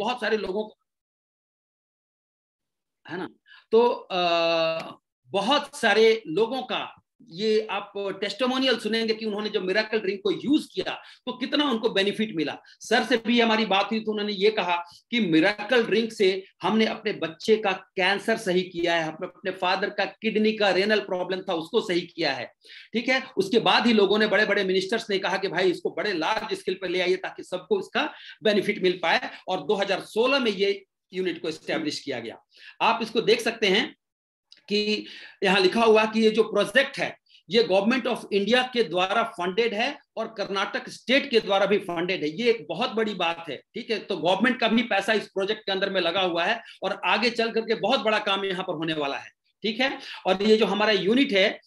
बहुत सारे लोगों को है ना? तो आ, बहुत सारे लोगों का ये आप टेस्टोमोनियल सुनेंगे कि उन्होंने जो मिराकल ड्रिंक को यूज़ किया तो कितना उनको बेनिफिट मिला। सर से भी हमारी बात हुई तो उन्होंने ये कहा कि मिराकल ड्रिंक से हमने अपने बच्चे का कैंसर सही किया है अपने अपने फादर का किडनी का रेनल प्रॉब्लम था, उसको सही किया है। ठीक है? उसके बाद ही लोगों ने बड़े बड़े मिनिस्टर्स ने कहा कि भाई इसको बड़े लार्ज स्केल पर ले आइए ताकि सबको इसका बेनिफिट मिल पाए और दो हज़ार सोलह में ये यूनिट को स्टैब्लिश किया गया। आप इसको देख सकते हैं कि यहाँ लिखा हुआ कि ये जो प्रोजेक्ट है ये गवर्नमेंट ऑफ़ इंडिया के द्वारा फंडेड है और कर्नाटक स्टेट के द्वारा भी फंडेड है। ये एक बहुत बड़ी बात है, ठीक है? तो गवर्नमेंट का भी पैसा इस प्रोजेक्ट के अंदर में लगा हुआ है और आगे चल करके बहुत बड़ा काम यहाँ पर होने वाला है, ठीक है? और ये जो हमारा यूनिट है,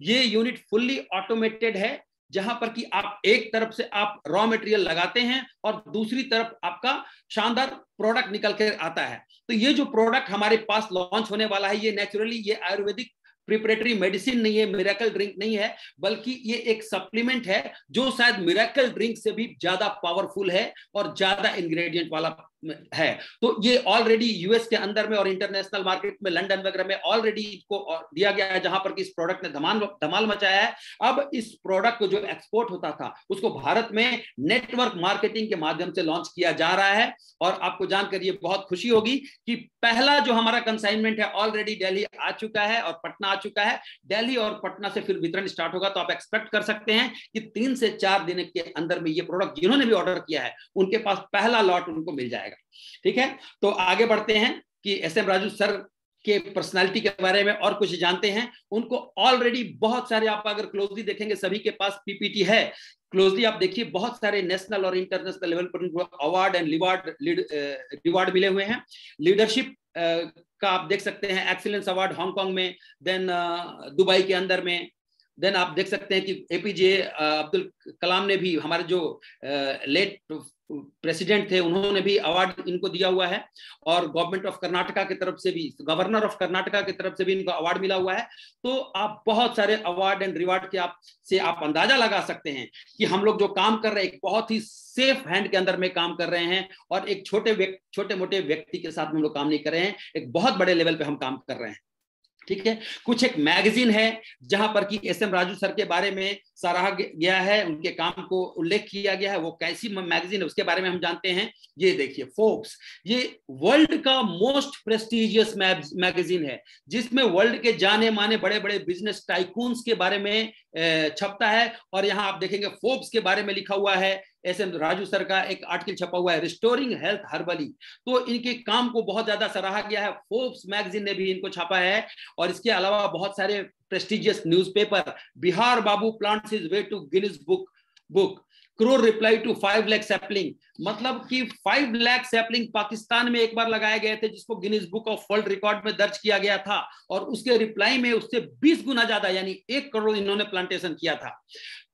ये यूनिट फुल्ली ऑटोमेटेड है, जहाँ पर कि आप एक तरफ़ से आप रॉ मटेरियल लगाते हैं और दूसरी तरफ़ आपका शानदार प्रोडक्ट निकल कर आता है। तो ये जो प्रोडक्ट हमारे पास लॉन्च होने वाला है, ये नेचुरली ये आयुर्वेदिक प्रिपरेटरी मेडिसिन नहीं है मिराकल ड्रिंक नहीं है, बल्कि ये एक सप्लीमेंट है, जो शायद मिराकल ड्रिंक से भी ज़्यादा पावरफुल है और ज़्यादा इंग्रेडिएंट वाला है। तो ये ऑलरेडी यूएस के अंदर में और इंटरनेशनल मार्केट में लंदन वगैरह में ऑलरेडी इसको दिया गया है, जहाँ पर कि इस प्रोडक्ट ने धमाल धमाल मचाया है। अब इस प्रोडक्ट को जो एक्सपोर्ट होता था, उसको भारत में नेटवर्क मार्केटिंग के माध्यम से लॉन्च किया जा रहा है। और आपको जानकर ये बहुत खुशी होगी कि पहला जो हमारा कंसाइनमेंट है ऑलरेडी दिल्ली आ चुका है और पटना आ चुका है। दिल्ली और पटना से फिर वितरण स्टार्ट होगा तो आप एक्सपेक्ट कर सकते हैं कि तीन से चार दिन के अंदर में ये प्रोडक्ट जिन्होंने भी ऑर्डर किया है, उनके पास पहला लॉट उनको मिल जाएगा। ठीक है? तो आगे बढ़ते हैं कि एस एम राजू सर के पर्सनालिटी के बारे में और कुछ जानते हैं। उनको ऑलरेडी बहुत सारे आप अगर क्लोजली देखेंगे, सभी के पास पीपीटी है। क्लोजली आप देखिए, बहुत सारे नेशनल और इंटरनेशनल लेवल पर उनको अवार्ड एंड रिवार्ड मिले हुए हैं। लीडरशिप का आप देख सकते हैं एक्सीलेंस अवार्ड हांगकांग में देन दुबई के अंदर में। देन आप देख सकते हैं कि एपीजे अब्दुल कलाम ने भी हमारे जो लेट प्रेसिडेंट थे, उन्होंने भी अवार्ड इनको दिया हुआ है। और गवर्नमेंट ऑफ़ कर्नाटका की तरफ़ से भी, गवर्नर ऑफ़ कर्नाटका की तरफ़ से भी इनको अवार्ड मिला हुआ है। तो आप बहुत सारे अवार्ड एंड रिवार्ड के आप, से आप अंदाज़ा लगा सकते हैं कि हम लोग जो काम कर रहे हैं बहुत ही सेफ़ हैंड के अंदर में काम कर रहे हैं और एक छोटे छोटे मोटे व्यक्ति के साथ हम लोग काम नहीं कर रहे हैं, एक बहुत बड़े लेवल पे हम काम कर रहे हैं। ठीक है? कुछ एक मैगजीन है जहाँ पर कि एस एम राजू सर के बारे में सराहा गया है, उनके काम को उल्लेख किया गया है। वो कैसी मैगजीन है, उसके बारे में हम जानते हैं। ये देखिए, फोक्स, ये वर्ल्ड का मोस्ट प्रेस्टिजियस मैगजीन है, जिसमें वर्ल्ड के जाने माने बड़े बड़े बिज़नेस टाइकून्स के बारे में छपता है। और यहाँ आप देखेंगे, फोक्स के बारे में लिखा हुआ है एस एम राजू सर का एक आर्टिकल छपा हुआ है रिस्टोरिंग हेल्थ हर्बली तो इनके काम को बहुत ज़्यादा सराहा गया है। फोर्ब्स मैगजीन ने भी इनको छापा है। और इसके अलावा बहुत सारे prestigious newspaper Bihar Babu plants is way to Guinness book book crore reply two five lakh sapling मतलब कि फाइव लैख सैपलिंग पाकिस्तान में एक बार लगाए गए थे, जिसको Guinness book of world record में दर्ज किया गया था। और उसके रिप्लाई में उससे 20 गुना ज़्यादा, यानी एक करोड़ इन्होंने प्लांटेशन किया था।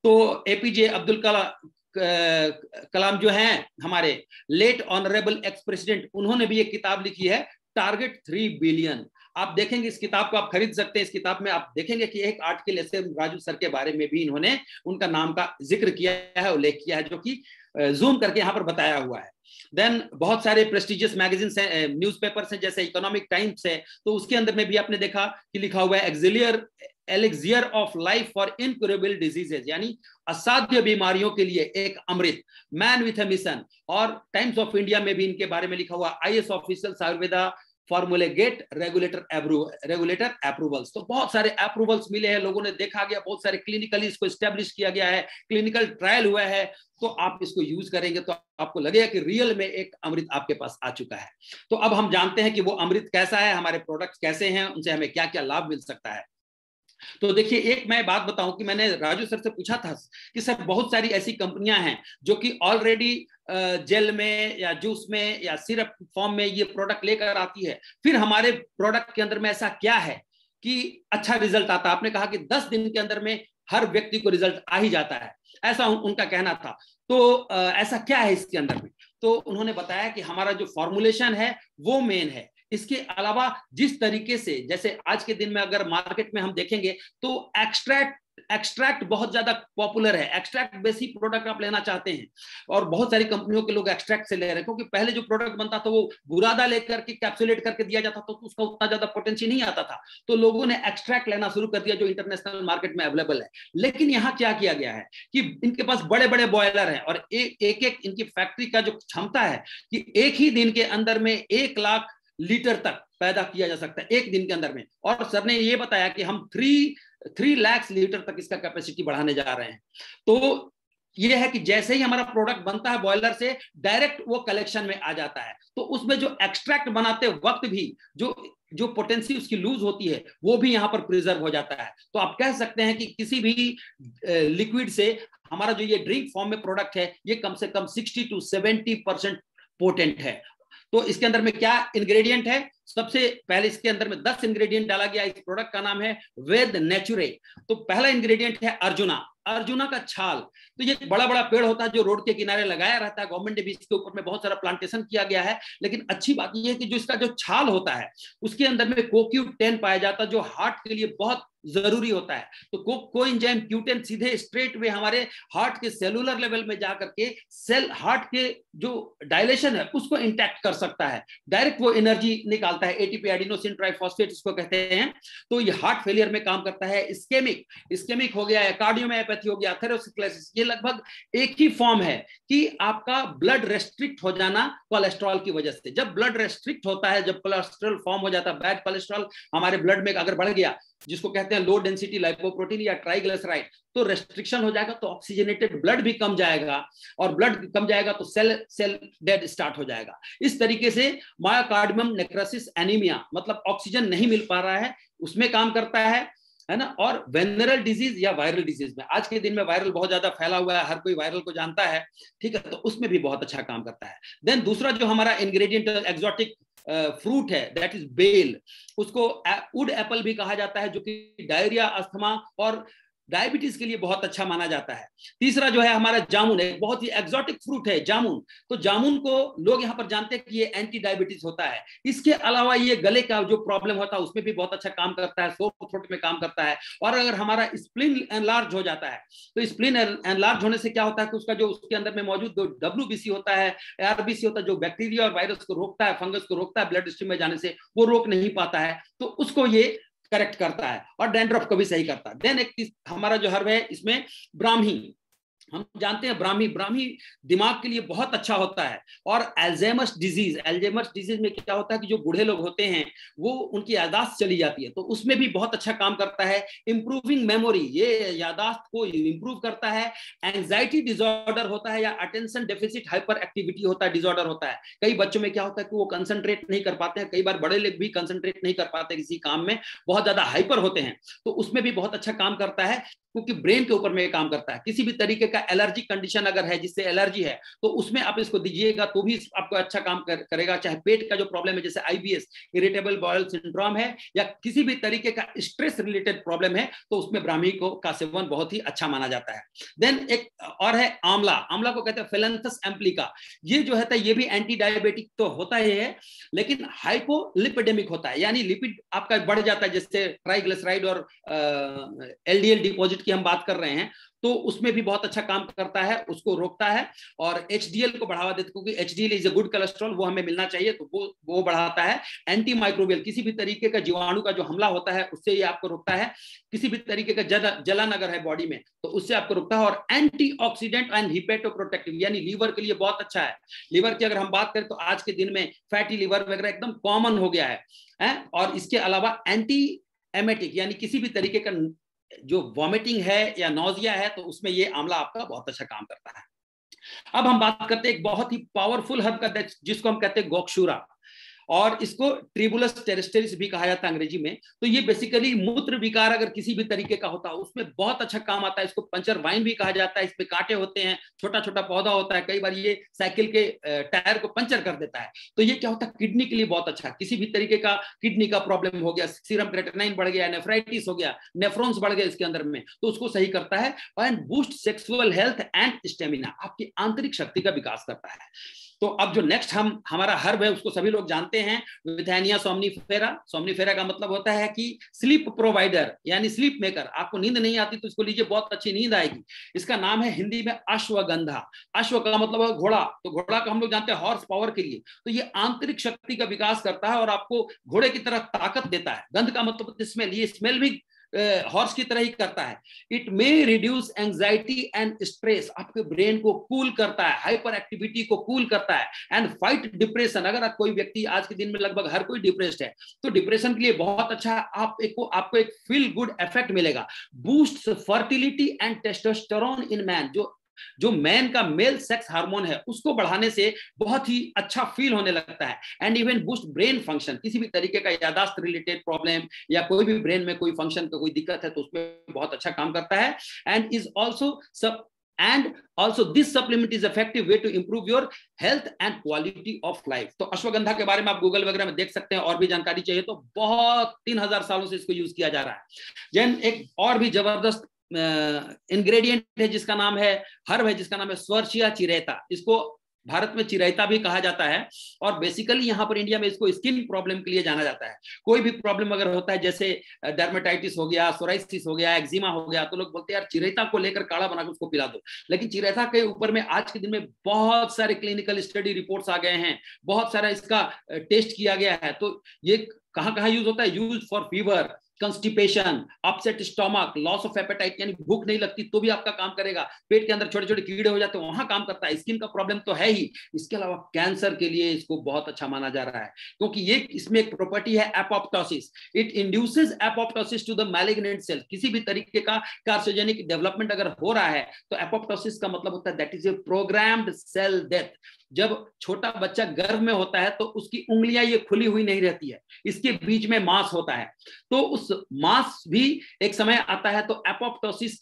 तो एपीजे अब्दुल कलाम कलाम जो हैं हमारे, लेट ऑनरेबल एक्स प्रेसिडेंट, उन्होंने भी एक किताब लिखी है, टारगेट थ्री बिलियन। आप देखेंगे इस किताब को आप खरीद सकते हैं, इस किताब में आप देखेंगे कि एक आर्टिकल ऐसे राजू सर के बारे में भी इन्होंने उनका नाम का ज़िक्र किया है, उल्लेख किया है, जो कि जूम करके यहाँ पर बताया हुआ है। देन बहुत सारे प्रेस्टिजियस मैगजीन है न्यूज़पेपर्स हैं, जैसे इकोनॉमिक टाइम्स है तो उसके अंदर में भी आपने देखा कि लिखा हुआ है, elixir elixir of life for incurable diseases यानी असाध्य बीमारियों के लिए एक अमृत मैन विथ ए मिशन और टाइम्स ऑफ़ इंडिया में भी इनके बारे में लिखा हुआ आई एस ऑफिशियल आयुर्वेदा फॉर्मूले गेट रेगुलेटर रेगुलेटर अप्रूवल्स तो बहुत सारे अप्रूवल्स मिले हैं, लोगों ने देखा गया, बहुत सारे क्लिनिकली इसको स्टेब्लिश किया गया है क्लिनिकल ट्रायल हुआ है तो आप इसको यूज़ करेंगे तो आपको लगेगा कि रियल में एक अमृत आपके पास आ चुका है। तो अब हम जानते हैं कि वो अमृत कैसा है, हमारे प्रोडक्ट कैसे हैं, उनसे हमें क्या क्या लाभ मिल सकता है। तो देखिए, एक मैं बात बताऊँ कि मैंने राजू सर से पूछा था कि सर बहुत सारी ऐसी कंपनियाँ हैं जो कि ऑलरेडी जेल में या जूस में या सिरप फॉर्म में ये प्रोडक्ट लेकर आती है। फिर हमारे प्रोडक्ट के अंदर में ऐसा क्या है कि अच्छा रिज़ल्ट आता आपने कहा कि दस दिन के अंदर में हर व्यक्ति को रिज़ल्ट आ ही जाता है। ऐसा उनका कहना था। तो ऐसा क्या है इसके अंदर में? तो उन्होंने बताया कि हमारा जो फॉर्मुलेशन है वो मेन है। इसके अलावा जिस तरीके से, जैसे आज के दिन में अगर मार्केट में हम देखेंगे तो एक्सट्रैक्ट एक्सट्रैक्ट बहुत ज़्यादा पॉपुलर है। एक्सट्रैक्ट बेसिक प्रोडक्ट आप लेना चाहते हैं और बहुत सारी कंपनियों के लोग एक्सट्रैक्ट से ले रहे हैं। क्योंकि पहले जो प्रोडक्ट बनता था, वो बुरादा लेकर के कैप्सुलेट करके दिया जाता था तो उसका उतना ज़्यादा पोटेंशियल नहीं आता था। तो लोगों ने एक्सट्रैक्ट लेना शुरू कर दिया जो इंटरनेशनल मार्केट में अवेलेबल है। लेकिन यहाँ क्या किया गया है कि इनके पास बड़े बड़े बॉयलर है और एक एक इनकी फैक्ट्री का जो क्षमता है कि एक ही दिन के अंदर में एक लाख लीटर तक पैदा किया जा सकता है एक दिन के अंदर में। और सर ने ये बताया कि हम थ्री थ्री लैक्स लीटर तक इसका कैपेसिटी बढ़ाने जा रहे हैं। तो ये है कि जैसे ही हमारा प्रोडक्ट बनता है बॉयलर से डायरेक्ट वो कलेक्शन में आ जाता है। तो उसमें जो एक्सट्रैक्ट बनाते वक्त भी, जो जो पोटेंसी उसकी लूज होती है, वो भी यहाँ पर प्रिजर्व हो जाता है। तो आप कह सकते हैं कि किसी भी लिक्विड से हमारा जो ये ड्रिंक फॉर्म में प्रोडक्ट है, ये कम से कम 60 टू 70 परसेंट पोटेंट है। तो इसके अंदर में क्या इंग्रेडिएंट है? सबसे पहले इसके अंदर में 10 इंग्रेडिएंट डाला गया। इस प्रोडक्ट का नाम है वेद नेचुरे। तो पहला इंग्रेडिएंट है अर्जुना। अर्जुना का छाल। तो ये बड़ा बड़ा पेड़ होता है जो रोड के किनारे लगाया रहता है। गवर्नमेंट ने भी इसके ऊपर में बहुत सारा प्लांटेशन किया गया है। लेकिन अच्छी बात यह है कि जो इसका जो छाल होता है, उसके अंदर में कोक्यू टेन पाया जाता है, जो हार्ट के लिए बहुत ज़रूरी होता है। तो को कोइंजाइम क्यूटेन सीधे स्ट्रेट वे हमारे हार्ट के सेलुलर लेवल में जाकर के सेल हार्ट के जो डायलेशन है, उसको इंटैक्ट कर सकता है। डायरेक्ट वो एनर्जी निकालता है। एटीपी एडिनोसिन ट्राइफॉस्फेट इसको कहते हैं। तो ये हार्ट फेलियर में काम करता है। स्केमिक स्केमिक हो गया है कार्डियोमायोपैथी हो गया थेरोसिक्लेसिस ये लगभग एक ही फॉर्म है कि आपका ब्लड रेस्ट्रिक्ट हो जाना कोलेस्ट्रॉल की वजह से। जब ब्लड रेस्ट्रिक्ट होता है, जब कोलेस्ट्रॉल फॉर्म हो जाता है बैड कोलेस्ट्रॉल हमारे ब्लड में अगर बढ़ गया, जिसको कहते हैं लो डेंसिटी लाइपोप्रोटीन या ट्राइग्लिसराइड तो रेस्ट्रिक्शन हो जाएगा तो ऑक्सीजनेटेड ब्लड भी कम जाएगा और ब्लड कम जाएगा तो सेल सेल डेड स्टार्ट हो जाएगा। इस तरीके से मायोकार्डियम नेक्रोसिस एनीमिया मतलब ऑक्सीजन नहीं मिल पा रहा है, उसमें काम करता है है ना? और वेनरल डिज़ीज़ या वायरल डिज़ीज़ में। आज के दिन में वायरल बहुत ज़्यादा फैला हुआ है, हर कोई वायरल को जानता है, ठीक है? तो उसमें भी बहुत अच्छा काम करता है। देन दूसरा जो हमारा इंग्रेडिएंट एक्सोटिक फ्रूट है दैट इज़ बेल उसको वुड एप्पल भी कहा जाता है, जो कि डायरिया अस्थमा और डायबिटीज़ के लिए बहुत अच्छा माना जाता है। तीसरा जो है हमारा जामुन है बहुत ही एक्सोटिक फ्रूट है जामुन। तो जामुन को लोग यहाँ पर जानते हैं कि ये एंटी डायबिटीज़ होता है। इसके अलावा ये गले का जो प्रॉब्लम होता है, उसमें भी बहुत अच्छा काम करता है सोप थ्रोट में काम करता है। और अगर हमारा स्प्लिन एनलार्ज हो जाता है तो स्प्लिन एनलार्ज होने से क्या होता है कि उसका जो, उसके अंदर में मौजूद जो डब्ल्यू होता है आरबीसी होता है, जो बैक्टीरिया और वायरस को रोकता है फंगस को रोकता है ब्लड स्ट्रीम में जाने से, वो रोक नहीं पाता है। तो उसको ये करेक्ट करता है और डेंड्रॉफ को भी सही करता है। देन एक हमारा जो हर्व है, इसमें ब्राह्मी हम जानते हैं ब्राह्मी ब्राह्मी दिमाग के लिए बहुत अच्छा होता है। और एल्जेमस डिज़ीज़ एल्जेमस डिज़ीज़ में क्या होता है कि जो बूढ़े लोग होते हैं, वो उनकी यादाश्त चली जाती है। तो उसमें भी बहुत अच्छा काम करता है। इंप्रूविंग मेमोरी ये यादाश्त को इंप्रूव करता है। एंजाइटी डिजॉर्डर होता है या अटेंशन डेफिसिट हाइपर एक्टिविटी होता है डिजॉर्डर होता है। कई बच्चों में क्या होता है कि वो कंसंट्रेट नहीं कर पाते हैं। कई बार बड़े लोग भी कंसंट्रेट नहीं कर पाते किसी काम में, बहुत ज़्यादा हाइपर होते हैं। तो उसमें भी बहुत अच्छा काम करता है। क्योंकि ब्रेन के ऊपर में काम करता है। किसी भी तरीके का एलर्जी कंडीशन अगर है जिससे एलर्जी है तो उसमें आप इसको दीजिएगा तो भी आपको अच्छा काम कर, करेगा। चाहे पेट का जो प्रॉब्लम है जैसे आईबीएस इरिटेबल बॉयल सिंड्रोम है या किसी भी तरीके का स्ट्रेस रिलेटेड प्रॉब्लम है तो उसमें ब्राह्मी को का सेवन बहुत ही अच्छा माना जाता है। देन एक और है आंवला। आंवला को कहते हैं फिलेंथस एम्प्लिका ये जो है ये भी एंटी डायबिटिक तो होता ही है लेकिन हाइपोलिपिडेमिक होता है। यानी लिपिड आपका बढ़ जाता है जैसे ट्राइग्लिसराइड और एलडीएल डिपॉजिट की हम बात कर रहे हैं तो उसमें भी बहुत अच्छा काम करता है उसको रोकता है और एच को बढ़ावा देता क्योंकि H D is a good cholesterol वो हमें मिलना चाहिए तो वो वो बढ़ाता है। एंटी माइक्रोबियल किसी भी तरीके का जीवाणु का जो हमला होता है उससे ये आपको रोकता है। किसी भी तरीके का जल जलन अगर है बॉडी में तो उससे आपको रोकता है। और antioxidant and hepatoprotective यानी लीवर के लिए बहुत अच्छा है। लीवर की अगर हम बात करें तो आज के दिन में फैटी लीवर वगैरह एकदम कॉमन हो गया है, है? और इसके अलावा एंटी एमेटिक यानी किसी भी तरीके का जो वॉमिटिंग है या नोजिया है तो उसमें ये आंवला आपका बहुत अच्छा काम करता है। अब हम बात करते हैं एक बहुत ही पावरफुल हर्ब का, जिसको हम कहते हैं गोक्षुरा और इसको ट्रिबुलस टेरिस्टेरिस भी कहा जाता है अंग्रेज़ी में। तो ये बेसिकली मूत्र विकार अगर किसी भी तरीके का होता है उसमें बहुत अच्छा काम आता है। इसको पंचर वाइन भी कहा जाता है। इस पे कांटे होते हैं छोटा छोटा पौधा होता है। कई बार ये साइकिल के टायर को पंचर कर देता है। तो ये क्या होता है? किडनी के लिए बहुत अच्छा। किसी भी तरीके का किडनी का प्रॉब्लम हो गया सीरम क्रेटेनाइन बढ़ गया नेफ्राइटिस हो गया नेफ्रॉन्स बढ़ गया इसके अंदर में तो उसको सही करता है and boost sexual health and stamina आपकी आंतरिक शक्ति का विकास करता है। तो अब जो नेक्स्ट हम, हमारा हर्ब है, उसको सभी लोग जानते हैं। विथैनिया सोमनीफेरा सोमनीफेरा का मतलब होता है कि स्लीप प्रोवाइडर यानी स्लीप मेकर आपको नींद नहीं आती तो इसको लीजिए, बहुत अच्छी नींद आएगी। इसका नाम है हिंदी में अश्वगंधा। अश्व का मतलब है घोड़ा। तो घोड़ा का हम लोग जानते हैं हॉर्स पावर के लिए। तो ये आंतरिक शक्ति का विकास करता है और आपको घोड़े की तरह ताकत देता है। गंध का मतलब स्मेल ये स्मेल भी हॉर्स की तरह ही करता है। It may reduce anxiety and stress आपके ब्रेन को कूल करता है हाइपर एक्टिविटी को कूल करता है एंड फाइट डिप्रेशन अगर आप कोई व्यक्ति आज के दिन में लगभग हर कोई डिप्रेस्ड है तो डिप्रेशन के लिए बहुत अच्छा आप एक को, आपको एक फील गुड इफ़ेक्ट मिलेगा। Boost fertility and testosterone in man जो जो मैन का मेल सेक्स हार्मोन है, उसको बढ़ाने से बहुत ही अच्छा फील होने लगता है। And even boost brain function किसी भी तरीके का यादाश्त रिलेटेड प्रॉब्लम या कोई भी ब्रेन में कोई फ़ंक्शन का कोई दिक्कत है तो उसमें बहुत अच्छा काम करता है। एंड इज़ ऑल्सो सब and also this supplement is effective way to improve your health and quality of life. तो अश्वगंधा के बारे में आप गूगल वगैरह में देख सकते हैं, और भी जानकारी चाहिए तो बहुत तीन हज़ार सालों से इसको यूज़ किया जा रहा है। जैन एक और भी ज़बरदस्त इंग्रेडिएंट है जिसका नाम है, हर्ब है जिसका नाम है स्वर्चिया चिरेता। इसको भारत में चिरेता भी कहा जाता है और बेसिकली यहाँ पर इंडिया में इसको स्किन प्रॉब्लम के लिए जाना जाता है। कोई भी प्रॉब्लम अगर होता है, जैसे डर्मेटाइटिस हो गया सोराइसिस हो गया एक्जिमा हो गया तो लोग बोलते हैं, यार, चिरेता को लेकर काढ़ा बनाकर उसको पिला दो। लेकिन चिरेता के ऊपर में आज के दिन में बहुत सारे क्लिनिकल स्टडी रिपोर्ट्स आ गए हैं। बहुत सारा इसका टेस्ट किया गया है। तो ये कहाँ कहाँ यूज़ होता है? Use for fever constipation upset stomach loss of appetite यानी भूख नहीं लगती तो भी आपका काम करेगा। पेट के अंदर छोटे छोटे कीड़े हो जाते हैं, वहाँ काम करता है। स्किन का प्रॉब्लम तो है ही। इसके अलावा कैंसर के लिए इसको बहुत अच्छा माना जा रहा है, क्योंकि ये इसमें एक प्रॉपर्टी है apoptosis it induces apoptosis to the malignant cell किसी भी तरीके का कार्सोजेनिक डेवलपमेंट अगर हो रहा है तो एपोप्टोसिस का मतलब होता है that is a programmed cell death जब छोटा बच्चा गर्भ में होता है तो उसकी उंगलियाँ ये खुली हुई नहीं रहती है। इसके बीच में मांस होता है। तो उस मांस भी एक समय आता है तो एपोप्टोसिस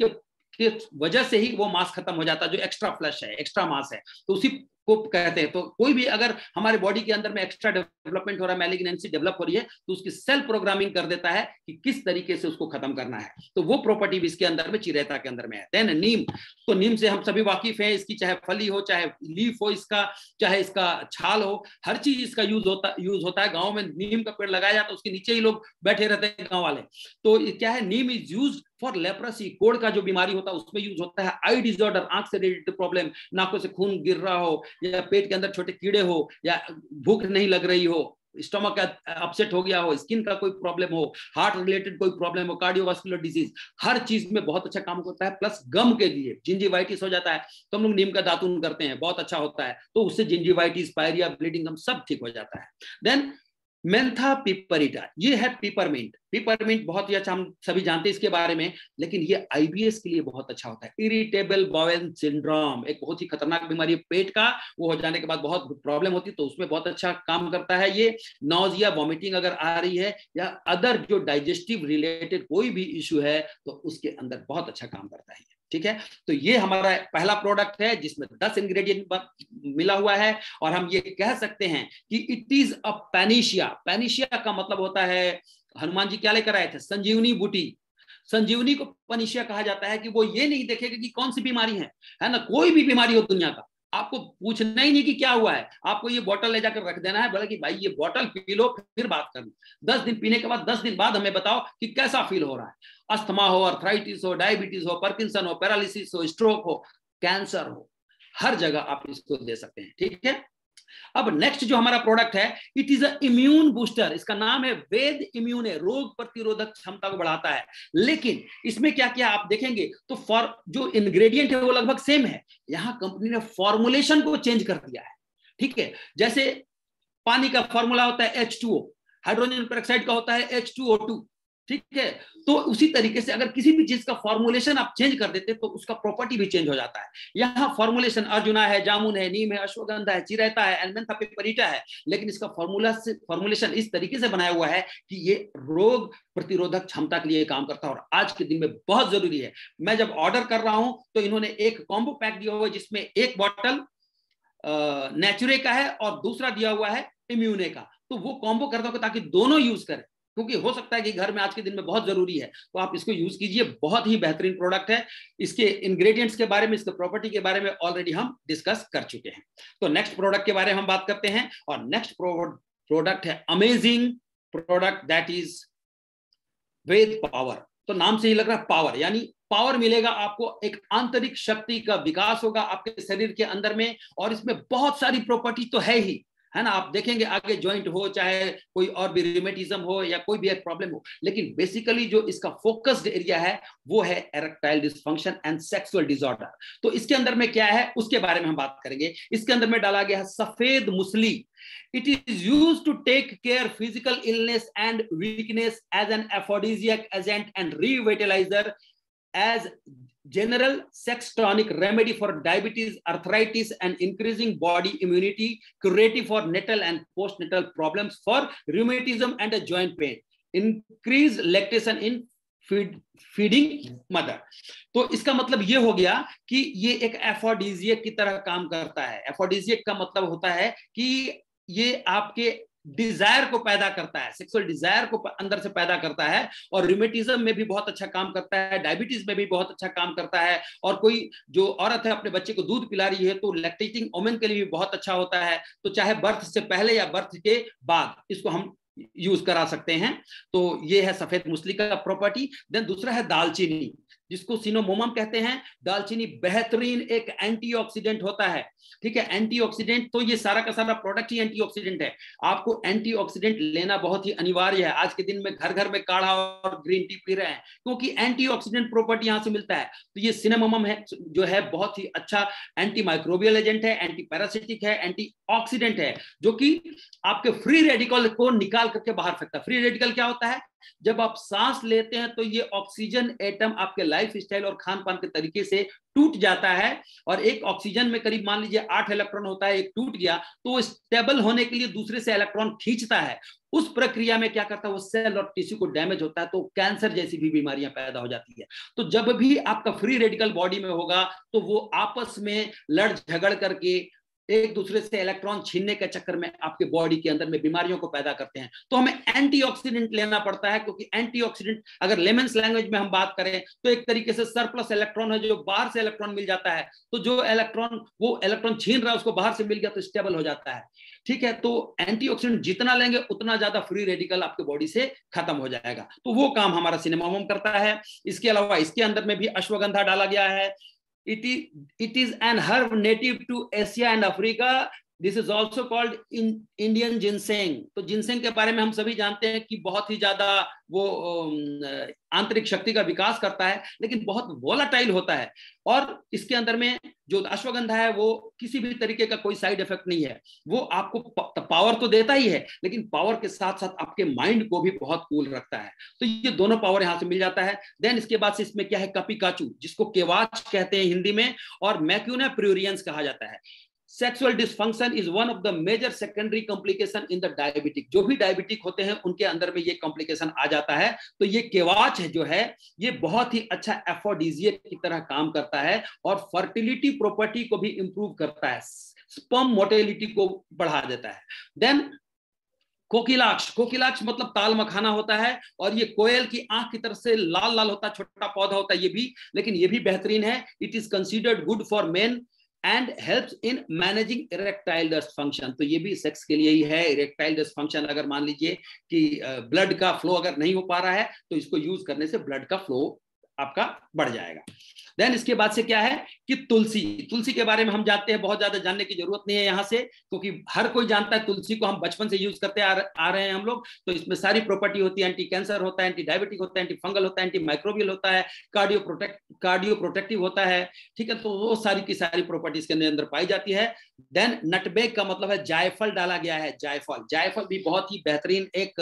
के वजह से ही वो मास खत्म हो जाता है, जो एक्स्ट्रा फ्लश है एक्स्ट्रा मास है। तो उसी को कहते हैं। तो कोई भी अगर हमारे बॉडी के अंदर में एक्स्ट्रा डेवलपमेंट हो रहा है, मैलिग्नेंसी डेवलप हो रही है तो उसकी सेल प्रोग्रामिंग कर देता है कि किस तरीके से उसको खत्म करना है। तो वो प्रॉपर्टी भी इसके अंदर में, चिरेता के अंदर में है। देन नीम। तो नीम से हम सभी वाकिफ हैं, इसकी चाहे फली हो, चाहे लीफ हो, इसका, चाहे इसका छाल हो, हर चीज़ इसका यूज़ होता यूज़ होता है। गाँव में नीम का पेड़ लगाया जाता है, उसके नीचे ही लोग बैठे रहते हैं गाँव वाले। तो क्या है? Neem is use for leprosy कोड़ का जो बीमारी होता है, उसमें यूज़ होता है आई डिजॉर्डर आँख से रिलेटेड प्रॉब्लम नाकों से खून गिर रहा हो, या पेट के अंदर छोटे कीड़े हो, या भूख नहीं लग रही हो स्टोमक का अपसेट हो गया हो स्किन का कोई प्रॉब्लम हो हार्ट रिलेटेड कोई प्रॉब्लम हो कार्डियोवास्कुलर डिज़ीज़ हर चीज़ में बहुत अच्छा काम करता है प्लस गम के लिए जिंजीवाइटिस हो जाता है तो हम लोग नीम का दातुन करते हैं, बहुत अच्छा होता है तो उससे जिंजीवाइटिस पायरिया ब्लीडिंग गम सब ठीक हो जाता है। देन मेंथा पिपरिटा, ये है पिपरमिंट। पिपरमिंट बहुत ही अच्छा हम सभी जानते हैं इसके बारे में, लेकिन ये आईबीएस के लिए बहुत अच्छा होता है। इरिटेबल बॉवेल सिंड्रोम एक बहुत ही खतरनाक बीमारी है, पेट का, वो हो जाने के बाद बहुत प्रॉब्लम होती है तो उसमें बहुत अच्छा काम करता है ये। नोजिया वॉमिटिंग अगर आ रही है, या अदर जो डाइजेस्टिव रिलेटेड कोई भी इश्यू है तो उसके अंदर बहुत अच्छा काम करता है ठीक है? तो ये हमारा पहला प्रोडक्ट है, जिसमें दस इंग्रेडिएंट मिला हुआ है, और हम ये कह सकते हैं कि इट इज़ अ पैनिशिया पैनिशिया का मतलब होता है, हनुमान जी क्या लेकर आए थे? संजीवनी बूटी। संजीवनी को पनिशिया कहा जाता है कि वो ये नहीं देखेगा कि कौन सी बीमारी है। है ना? कोई भी बीमारी हो दुनिया का। आपको पूछना ही नहीं कि क्या हुआ है। आपको ये बोतल ले जाकर रख देना है, बोला कि भाई ये बोतल पी लो, फिर बात करना दस दिन पीने के बाद, दस दिन बाद हमें बताओ कि कैसा फील हो रहा है। अस्थमा हो अर्थराइटिस हो डायबिटीज़ हो परकिंसन हो पैरालिसिस हो स्ट्रोक हो कैंसर हो, हर जगह आप इसको दे सकते हैं, ठीक है? अब नेक्स्ट जो हमारा प्रोडक्ट है it is a immune booster इसका नाम है वेद इम्यून है रोग प्रतिरोधक क्षमता को बढ़ाता है। लेकिन इसमें क्या क्या आप देखेंगे तो फॉर जो इंग्रेडिएंट है वो लगभग सेम है। यहाँ कंपनी ने फॉर्मुलेशन को चेंज कर दिया है। ठीक है? जैसे पानी का फॉर्मूला होता है एच हाइड्रोजन पेरोक्साइड का होता है एच ठीक है? तो उसी तरीके से अगर किसी भी चीज़ का फॉर्मुलेशन आप चेंज कर देते तो उसका प्रॉपर्टी भी चेंज हो जाता है। यहाँ फॉर्मुलेशन अर्जुना है, जामुन है, नीम है, अश्वगंधा है चिरैता है एलमेंथा पिपरीटा है, लेकिन इसका फॉर्मूला फॉर्मुलेशन इस तरीके से बनाया हुआ है कि ये रोग प्रतिरोधक क्षमता के लिए काम करता है। और आज के दिन में बहुत ज़रूरी है। मैं जब ऑर्डर कर रहा हूँ तो इन्होंने एक कॉम्बो पैक दिया हुआ है, जिसमें एक बॉटल नेचुरे का है और दूसरा दिया हुआ है इम्यूने का। तो वो कॉम्बो करता हूँ ताकि दोनों यूज़ करें। क्योंकि हो सकता है कि घर में आज के दिन में बहुत ज़रूरी है तो आप इसको यूज़ कीजिए, बहुत ही बेहतरीन प्रोडक्ट है। इसके इंग्रेडिएंट्स के बारे में, इसके प्रॉपर्टी के बारे में ऑलरेडी हम डिस्कस कर चुके हैं। तो नेक्स्ट प्रोडक्ट के बारे में हम बात करते हैं और नेक्स्ट प्रोडक्ट है amazing product that is Ved Power तो नाम से ही लग रहा है पावर यानी पावर मिलेगा आपको, एक आंतरिक शक्ति का विकास होगा आपके शरीर के अंदर में और इसमें बहुत सारी प्रॉपर्टी तो है ही। है ना? आप देखेंगे आगे ज्वाइंट हो, चाहे कोई और भी रिमेटिज्म हो या कोई भी प्रॉब्लम हो, लेकिन बेसिकली जो इसका फोकस्ड एरिया है, वो है erectile dysfunction and sexual disorder तो इसके अंदर में क्या है? उसके बारे में हम बात करेंगे। इसके अंदर में डाला गया है सफ़ेद muesli. It is use to take care physical illness and weakness as an aphrodisiac agent and revitaliser as general sex tonic remedy for diabetes, arthritis, and increasing body immunity, curative for natal and postnatal problems for rheumatism and a joint pain, increase lactation in feed feeding mother तो इसका मतलब ये हो गया कि ये एक एफोडीजियक की तरह काम करता है एफोडीजियक का मतलब होता है कि ये आपके डिज़ायर को पैदा करता है सेक्सुअल डिज़ायर को अंदर से पैदा करता है और रिमेटिज्म में भी बहुत अच्छा काम करता है डायबिटीज़ में भी बहुत अच्छा काम करता है और कोई जो औरत है अपने बच्चे को दूध पिला रही है तो लैक्टेटिंग ओमेन के लिए भी बहुत अच्छा होता है। तो चाहे बर्थ से पहले या बर्थ के बाद इसको हम यूज़ करा सकते हैं। तो ये है सफ़ेद मुसली का प्रॉपर्टी देन दूसरा है दालचीनी। जिसको सिनोमोमम कहते हैं, दालचीनी बेहतरीन एक एंटीऑक्सीडेंट होता है। ठीक है, एंटीऑक्सीडेंट तो ये सारा का सारा प्रोडक्ट ही एंटीऑक्सीडेंट है। आपको एंटीऑक्सीडेंट लेना बहुत ही अनिवार्य है। आज के दिन में घर घर में काढ़ा और ग्रीन टी पी रहे हैं, क्योंकि एंटीऑक्सीडेंट प्रॉपर्टी यहाँ से मिलता है। तो ये सिनेमोमम है, जो है बहुत ही अच्छा एंटी माइक्रोबियल एजेंट है एंटी पैरासिटिक है एंटी ऑक्सीडेंट है, जो कि आपके फ्री रेडिकल को निकाल करके बाहर फेंकता है। फ्री रेडिकल क्या होता है? जब आप सांस लेते हैं तो ये ऑक्सीजन एटम आपके लाइफ स्टाइल और खान पान के तरीके से टूट जाता है। और एक ऑक्सीजन में करीब मान लीजिए आठ इलेक्ट्रॉन होता है, एक टूट गया तो स्टेबल होने के लिए दूसरे से इलेक्ट्रॉन खींचता है। उस प्रक्रिया में क्या करता है, वो सेल और टिश्यू को डैमेज होता है तो कैंसर जैसी भी बीमारियाँ पैदा हो जाती है। तो जब भी आपका फ्री रेडिकल बॉडी में होगा तो वो आपस में लड़ झगड़ करके एक दूसरे से इलेक्ट्रॉन छीनने के चक्कर में आपके बॉडी के अंदर में बीमारियों को पैदा करते हैं। तो हमें एंटीऑक्सीडेंट लेना पड़ता है, क्योंकि एंटीऑक्सीडेंट अगर लेमेंस लैंग्वेज में हम बात करें तो एक तरीके से सरप्लस इलेक्ट्रॉन है, जो बाहर से इलेक्ट्रॉन मिल जाता है। तो जो इलेक्ट्रॉन वो इलेक्ट्रॉन छीन रहा है, उसको बाहर से मिल गया तो स्टेबल हो जाता है। ठीक है तो एंटीऑक्सीडेंट जितना लेंगे, उतना ज़्यादा फ्री रेडिकल आपके बॉडी से खत्म हो जाएगा। तो वो काम हमारा सिनेमामोम करता है। इसके अलावा इसके अंदर में भी अश्वगंधा डाला गया है। It is it is an herb native to asia and africa this is also called Indian ginseng तो जिनसेंग के बारे में हम सभी जानते हैं कि बहुत ही ज़्यादा वो आंतरिक शक्ति का विकास करता है, लेकिन बहुत वोलाटाइल होता है। और इसके अंदर में जो अश्वगंधा है, वो किसी भी तरीके का कोई साइड इफ़ेक्ट नहीं है। वो आपको पावर तो देता ही है, लेकिन पावर के साथ साथ आपके माइंड को भी बहुत कूल रखता है। तो ये दोनों पावर यहाँ से मिल जाता है। देन इसके बाद से इसमें क्या है? कपी काचू जिसको केवाच कहते हैं हिंदी में, और मैक्यूना प्रियोरियंस कहा जाता है। Sexual dysfunction is one of the major secondary complication in the diabetic जो भी डायबिटिक होते हैं, उनके अंदर में ये कॉम्प्लिकेशन आ जाता है। तो ये केवाच है जो है, ये बहुत ही अच्छा एफोडिजियक की तरह काम करता है और फर्टिलिटी प्रॉपर्टी को भी इंप्रूव करता है। स्पम मोटेलिटी को बढ़ा देता है। देन कोकिलाक्ष। कोकिलाक्ष मतलब ताल मखाना होता है और ये कोयल की आँख की तरफ़ से लाल लाल होता है, छोटा पौधा होता है, ये भी। लेकिन ये भी बेहतरीन है। It is considered good for men and help in managing erectile dysfunction तो ये भी सेक्स के लिए ही है। इरेक्टाइल डस्ट फ़ंक्शन अगर मान लीजिए कि ब्लड का फ्लो अगर नहीं हो पा रहा है तो इसको यूज़ करने से ब्लड का फ्लो आपका बढ़ जाएगा। देन इसके बाद से क्या है कि तुलसी। तुलसी के बारे में हम जानते हैं बहुत ज़्यादा जानने की ज़रूरत नहीं है यहाँ से क्योंकि हर कोई जानता है तुलसी को हम बचपन से यूज़ करते आ, आ रहे हैं हम लोग। तो इसमें सारी प्रॉपर्टी होती है एंटी कैंसर होता है एंटी डायबिटिक होता है एंटी फंगल होता है एंटी माइक्रोबियल होता है कार्डियो प्रोटेक्ट कार्डियो प्रोटेक्टिव होता है ठीक है? तो वो सारी की सारी प्रॉपर्टी इसके अंदर पाई जाती है। देन नटबेग का मतलब है जायफल डाला गया है, जायफल। जायफल भी बहुत ही बेहतरीन एक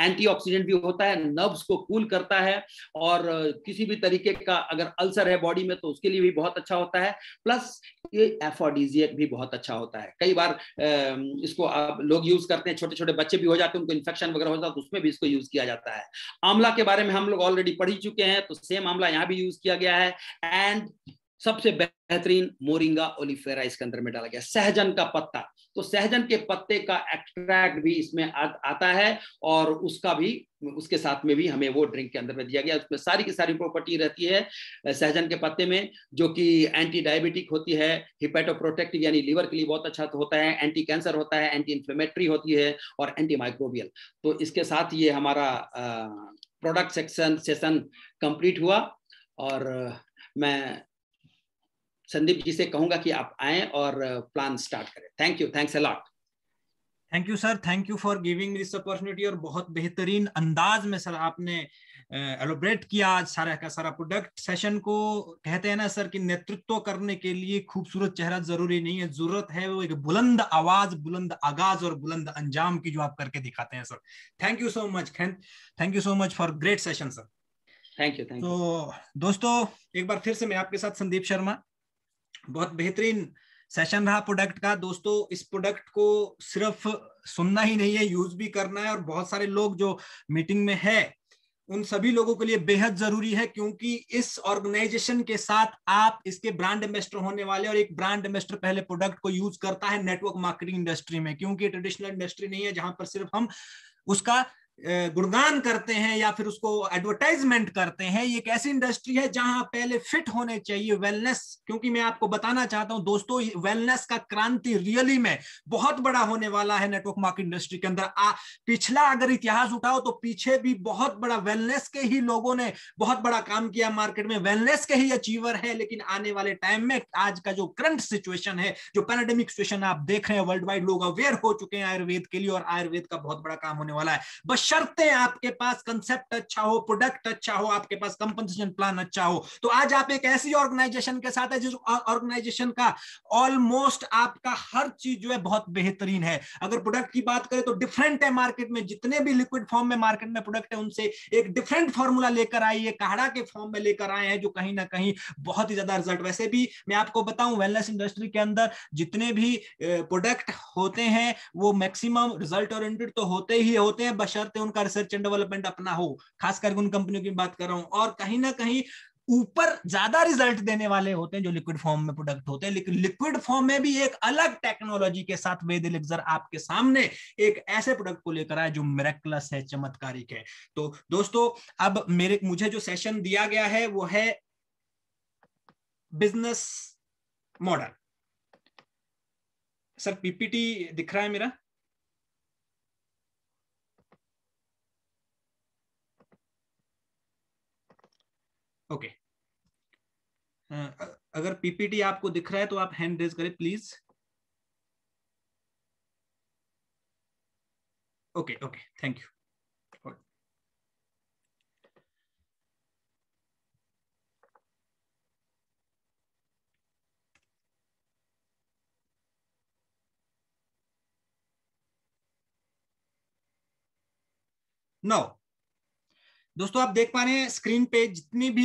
एंटीऑक्सीडेंट भी होता है नर्व्स को कूल करता है और किसी भी तरीके का अगर अल्सर है बॉडी में तो उसके लिए भी बहुत अच्छा होता है। प्लस ये एफोडीजियक भी बहुत अच्छा होता है। कई बार इसको आप लोग यूज़ करते हैं छोटे छोटे बच्चे भी हो जाते हैं, उनको इन्फेक्शन वगैरह हो जाता है तो उसमें भी इसको यूज़ किया जाता है। आंवला के बारे में हम लोग ऑलरेडी पढ़ ही चुके हैं तो सेम आंवला यहाँ भी यूज़ किया गया है। एंड सबसे बेहतरीन मोरिंगा ओलिफेरा इसके अंदर में डाला गया सहजन का पत्ता। तो सहजन के पत्ते का एक्सट्रैक्ट भी इसमें आ, आता है और उसका भी उसके साथ में भी हमें वो ड्रिंक के अंदर में दिया गया। उसमें सारी की सारी प्रॉपर्टी रहती है सहजन के पत्ते में जो कि एंटी डायबिटिक होती है हिपेटोप्रोटेक्टिव यानी लीवर के लिए बहुत अच्छा होता है एंटी कैंसर होता है एंटी इन्फ्लेमेटरी होती है और एंटी माइक्रोबियल तो इसके साथ ये हमारा प्रोडक्ट सेक्शन सेशन कंप्लीट हुआ और मैं संदीप जी से कहूँगा कि आप आए और प्लान स्टार्ट करें। Thank you thanks a lot thank you sir thank you for giving this opportunity और बहुत बेहतरीन अंदाज में सर आपने एलोब्रेट किया आज सारा का सारा प्रोडक्ट सेशन को कहते हैं ना सर कि नेतृत्व करने के लिए खूबसूरत चेहरा ज़रूरी नहीं है। ज़रूरत है वो एक बुलंद आवाज़ बुलंद आगाज़ और बुलंद अंजाम की जो आप करके दिखाते हैं sir thank you so much thank you so much for great session sir thank you thank you तो दोस्तों एक बार फिर से मैं आपके साथ संदीप शर्मा बहुत बेहतरीन सेशन रहा प्रोडक्ट का। दोस्तों, इस प्रोडक्ट को सिर्फ़ सुनना ही नहीं है यूज़ भी करना है और बहुत सारे लोग जो मीटिंग में है, उन सभी लोगों के लिए बेहद ज़रूरी है क्योंकि इस ऑर्गेनाइजेशन के साथ आप इसके ब्रांड एम्बेस्टर होने वाले और एक ब्रांड एम्बेस्टर पहले प्रोडक्ट को यूज़ करता है नेटवर्क मार्केटिंग इंडस्ट्री में। क्योंकि ट्रेडिशनल इंडस्ट्री नहीं है जहाँ पर सिर्फ़ हम उसका गुणगान करते हैं या फिर उसको एडवर्टाइजमेंट करते हैं ये एक ऐसी इंडस्ट्री है जहाँ पहले फिट होने चाहिए वेलनेस क्योंकि मैं आपको बताना चाहता हूँ दोस्तों वेलनेस का क्रांति रियली में बहुत बड़ा होने वाला है नेटवर्क मार्केट इंडस्ट्री के अंदर। आ, पिछला अगर इतिहास उठाओ तो पीछे भी बहुत बड़ा वेलनेस के ही लोगों ने बहुत बड़ा काम किया मार्केट में। वेलनेस के ही अचीवर है लेकिन आने वाले टाइम में आज का जो करंट सिचुएशन है जो पैराडेमिक सिचुएशन आप देख रहे हैं वर्ल्ड वाइड लोग अवेयर हो चुके हैं आयुर्वेद के लिए और आयुर्वेद का बहुत बड़ा काम होने वाला है। बस शर्तें आपके पास कंसेप्ट अच्छा हो प्रोडक्ट अच्छा हो, आपके पास कंपनसेशन प्लान अच्छा हो। तो आज आप एक ऐसी ऑर्गेनाइजेशन के साथ है जिस ऑर्गेनाइजेशन का ऑलमोस्ट आपका हर चीज़ जो है बहुत बेहतरीन है। अगर प्रोडक्ट की बात करें तो डिफरेंट है मार्केट में। जितने भी लिक्विड फॉर्म में मार्केट में प्रोडक्ट है, उनसे एक डिफरेंट फॉर्मूला लेकर आई है, काढ़ा के फॉर्म में लेकर आए हैं, जो कहीं ना कहीं बहुत ही ज़्यादा रिज़ल्ट वैसे भी मैं आपको बताऊँ वेलनेस इंडस्ट्री के अंदर जितने भी प्रोडक्ट होते हैं, वो मैक्सिमम रिज़ल्ट ओरिएंटेड तो होते ही होते हैं, बशर्ते उनका रिसर्च एंड डेवलपमेंट अपना हो, खास करके उन कंपनियों की बात कर रहा हूँ, और कहीं ना कहीं ऊपर ज़्यादा रिज़ल्ट देने वाले होते हैं जो लिक्विड फॉर्म में प्रोडक्ट होते हैं। लेकिन लिक्विड फॉर्म में भी एक अलग टेक्नोलॉजी के साथ वेद एलिक्सर आपके सामने एक ऐसे प्रोडक्ट को लेकर आए जो मेरेक्लस है, चमत्कारिक है। तो दोस्तों, अब मेरे, मुझे जो सेशन दिया गया है, वो है बिज़नेस मॉडल सर पीपीटी दिख रहा है मेरा? ओके। अगर पीपीटी आपको दिख रहा है तो आप हैंड रेज करें please okay okay thank you No. दोस्तों, आप देख पा रहे हैं स्क्रीन पे जितनी भी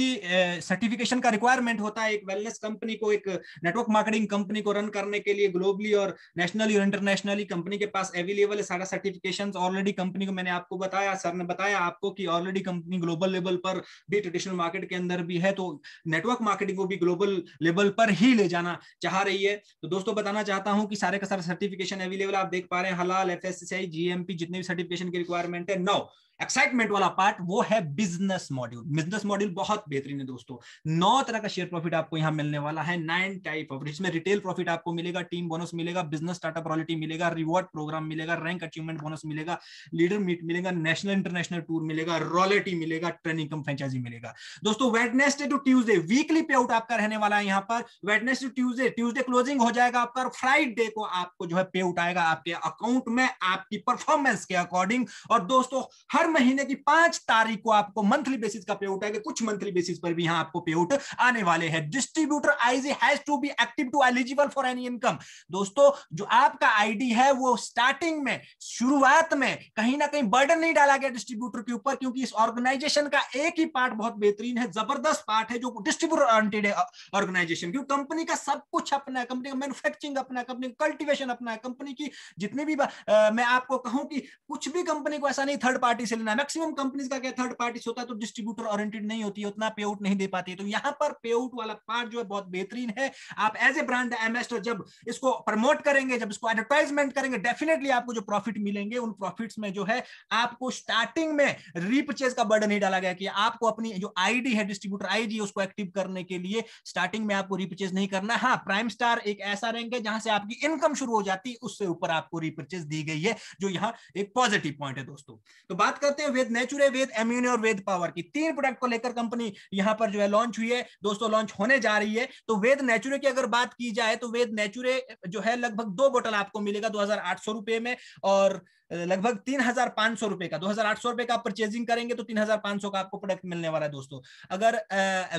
सर्टिफिकेशन का रिक्वायरमेंट होता है, एक वेलनेस कंपनी को, एक नेटवर्क मार्केटिंग कंपनी को रन करने के लिए ग्लोबली और नेशनली और इंटरनेशनली कंपनी के पास अवेलेबल है सारा सर्टिफिकेशन ऑलरेडी कंपनी को मैंने आपको बताया सर ने बताया आपको कि ऑलरेडी कंपनी ग्लोबल लेवल पर भी ट्रेडिशनल मार्केट के अंदर भी है तो नेटवर्क मार्केटिंग को भी ग्लोबल लेवल पर ही ले जाना चाह रही है। तो दोस्तों, बताना चाहता हूँ कि सारे का सारा सर्टिफिकेशन अवेलेबल आप देख पा रहे हैं हलाल एफ़ एस जीएमपी जितने भी सर्टिफिकेशन की रिक्वायरमेंट है, नौ। एक्साइटमेंट वाला पार्ट वो है बिज़नेस मॉड्यूल बिज़नेस मॉड्यूल बहुत बेहतरीन है दोस्तों। नौ तरह का शेयर प्रॉफिट आपको यहाँ मिलने वाला है नाइन टाइप ऑफ़ जिसमें रिटेल प्रॉफिट आपको मिलेगा टीम बोनस मिलेगा बिज़नेस स्टार्टअप रॉयल्टी मिलेगा रिवॉर्ड प्रोग्राम मिलेगा रैंक अचीवमेंट बोनस मिलेगा लीडर मीट मिलेगा नेशनल इंटरनेशनल टूर मिलेगा रॉयल्टी मिलेगा ट्रेनिंग कम फ्रेंचाइजी मिलेगा। दोस्तों Wednesday to Tuesday weekly payout आपका रहने वाला है यहाँ पर। वेडनेसडे ट्यूजडे ट्यूजडे क्लोजिंग हो जाएगा आपका फ्राइडे को आपको जो है पे आएगा आपके अकाउंट में आपकी परफॉर्मेंस के अकॉर्डिंग और दोस्तों, हर महीने की पाँच तारीख को आपको मंथली बेसिस का पेआउट आएगा। कुछ मंथली बेसिस पर भी यहाँ आपको पेआउट आने वाले हैं। Distributor ID has to be active to eligible for any income दोस्तों जो आपका आईडी है वो स्टार्टिंग में शुरुआत में कहीं ना कहीं बर्डन नहीं डाला गया डिस्ट्रीब्यूटर के ऊपर क्योंकि इस ऑर्गेनाइजेशन का एक ही पार्ट बहुत बेहतरीन है ज़बरदस्त पार्ट है जो डिस्ट्रीब्यूटर ऑरिएंटेड है ऑर्गेनाइजेशन क्योंकि कंपनी का सब कुछ अपना है कंपनी का मैन्युफैक्चरिंग अपना है कंपनी का कल्टिवेशन अपना है कंपनी की जितनी भी आ, मैं आपको कहूँ कि कुछ भी कंपनी को ऐसा नहीं थर्ड पार्टी लेना मैक्सिमम कंपनीज़ का क्या थर्ड पार्टीज़ होता है तो डिस्ट्रीब्यूटर ओरिएंटेड नहीं होती है, उतना पे आउट नहीं दे पाती है। तो यहाँ पर पे आउट वाला पार्ट जो है बहुत बेहतरीन है। आप एज ए ब्रांड एम्बेसडर जब इसको प्रमोट करेंगे, जब इसको एडवर्टाइजमेंट करेंगे डेफिनेटली आपको जो प्रॉफिट मिलेंगे, उन प्रॉफिट्स में जो है आपको स्टार्टिंग में रीपर्चेज का बर्डन नहीं डाला गया कि आपको अपनी जो आईडी है डिस्ट्रीब्यूटर आईडी उसको एक्टिव करने के लिए स्टार्टिंग में आपको रीपर्चेज नहीं करना। हाँ प्राइम स्टार एक ऐसा रैंक है जहाँ से आपकी इनकम शुरू हो जाती है, उससे ऊपर आपको रीपर्चेज दी गई है, जो यहाँ एक पॉजिटिव पॉइंट है दोस्तों। तो बात करते हैं वेद नेचुरे वेद एम्यून और वेद पावर की। तीन प्रोडक्ट को लेकर कंपनी यहाँ पर जो है लॉन्च हुई है। दोस्तों लॉन्च होने जा रही है। तो वेद नेचुरे की अगर बात की जाए तो वेद नेचुरे जो है लगभग दो बोटल आपको मिलेगा दो हज़ार आठ सौ रुपए में। और लगभग तीन हज़ार पाँच सौ रुपए का, दो हज़ार आठ सौ रुपए का आप परचेजिंग करेंगे तो तीन हज़ार पाँच सौ का आपको प्रोडक्ट मिलने वाला है दोस्तों। अगर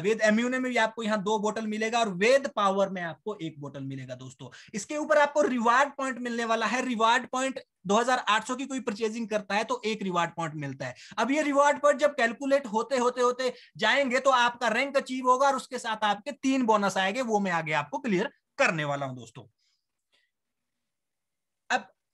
वेद एम्यूने में भी आपको यहाँ दो बोतल मिलेगा और वेद पावर में आपको एक बोतल मिलेगा दोस्तों। इसके ऊपर आपको रिवार्ड पॉइंट मिलने वाला है। रिवार्ड पॉइंट 2800 की कोई परचेजिंग करता है तो एक रिवार्ड पॉइंट मिलता है। अब ये रिवार्ड पॉइंट जब कैलकुलेट होते होते होते जाएँगे तो आपका रैंक अचीव होगा और उसके साथ आपके तीन बोनस आएँगे, वो मैं आगे आपको क्लियर करने वाला हूँ दोस्तों।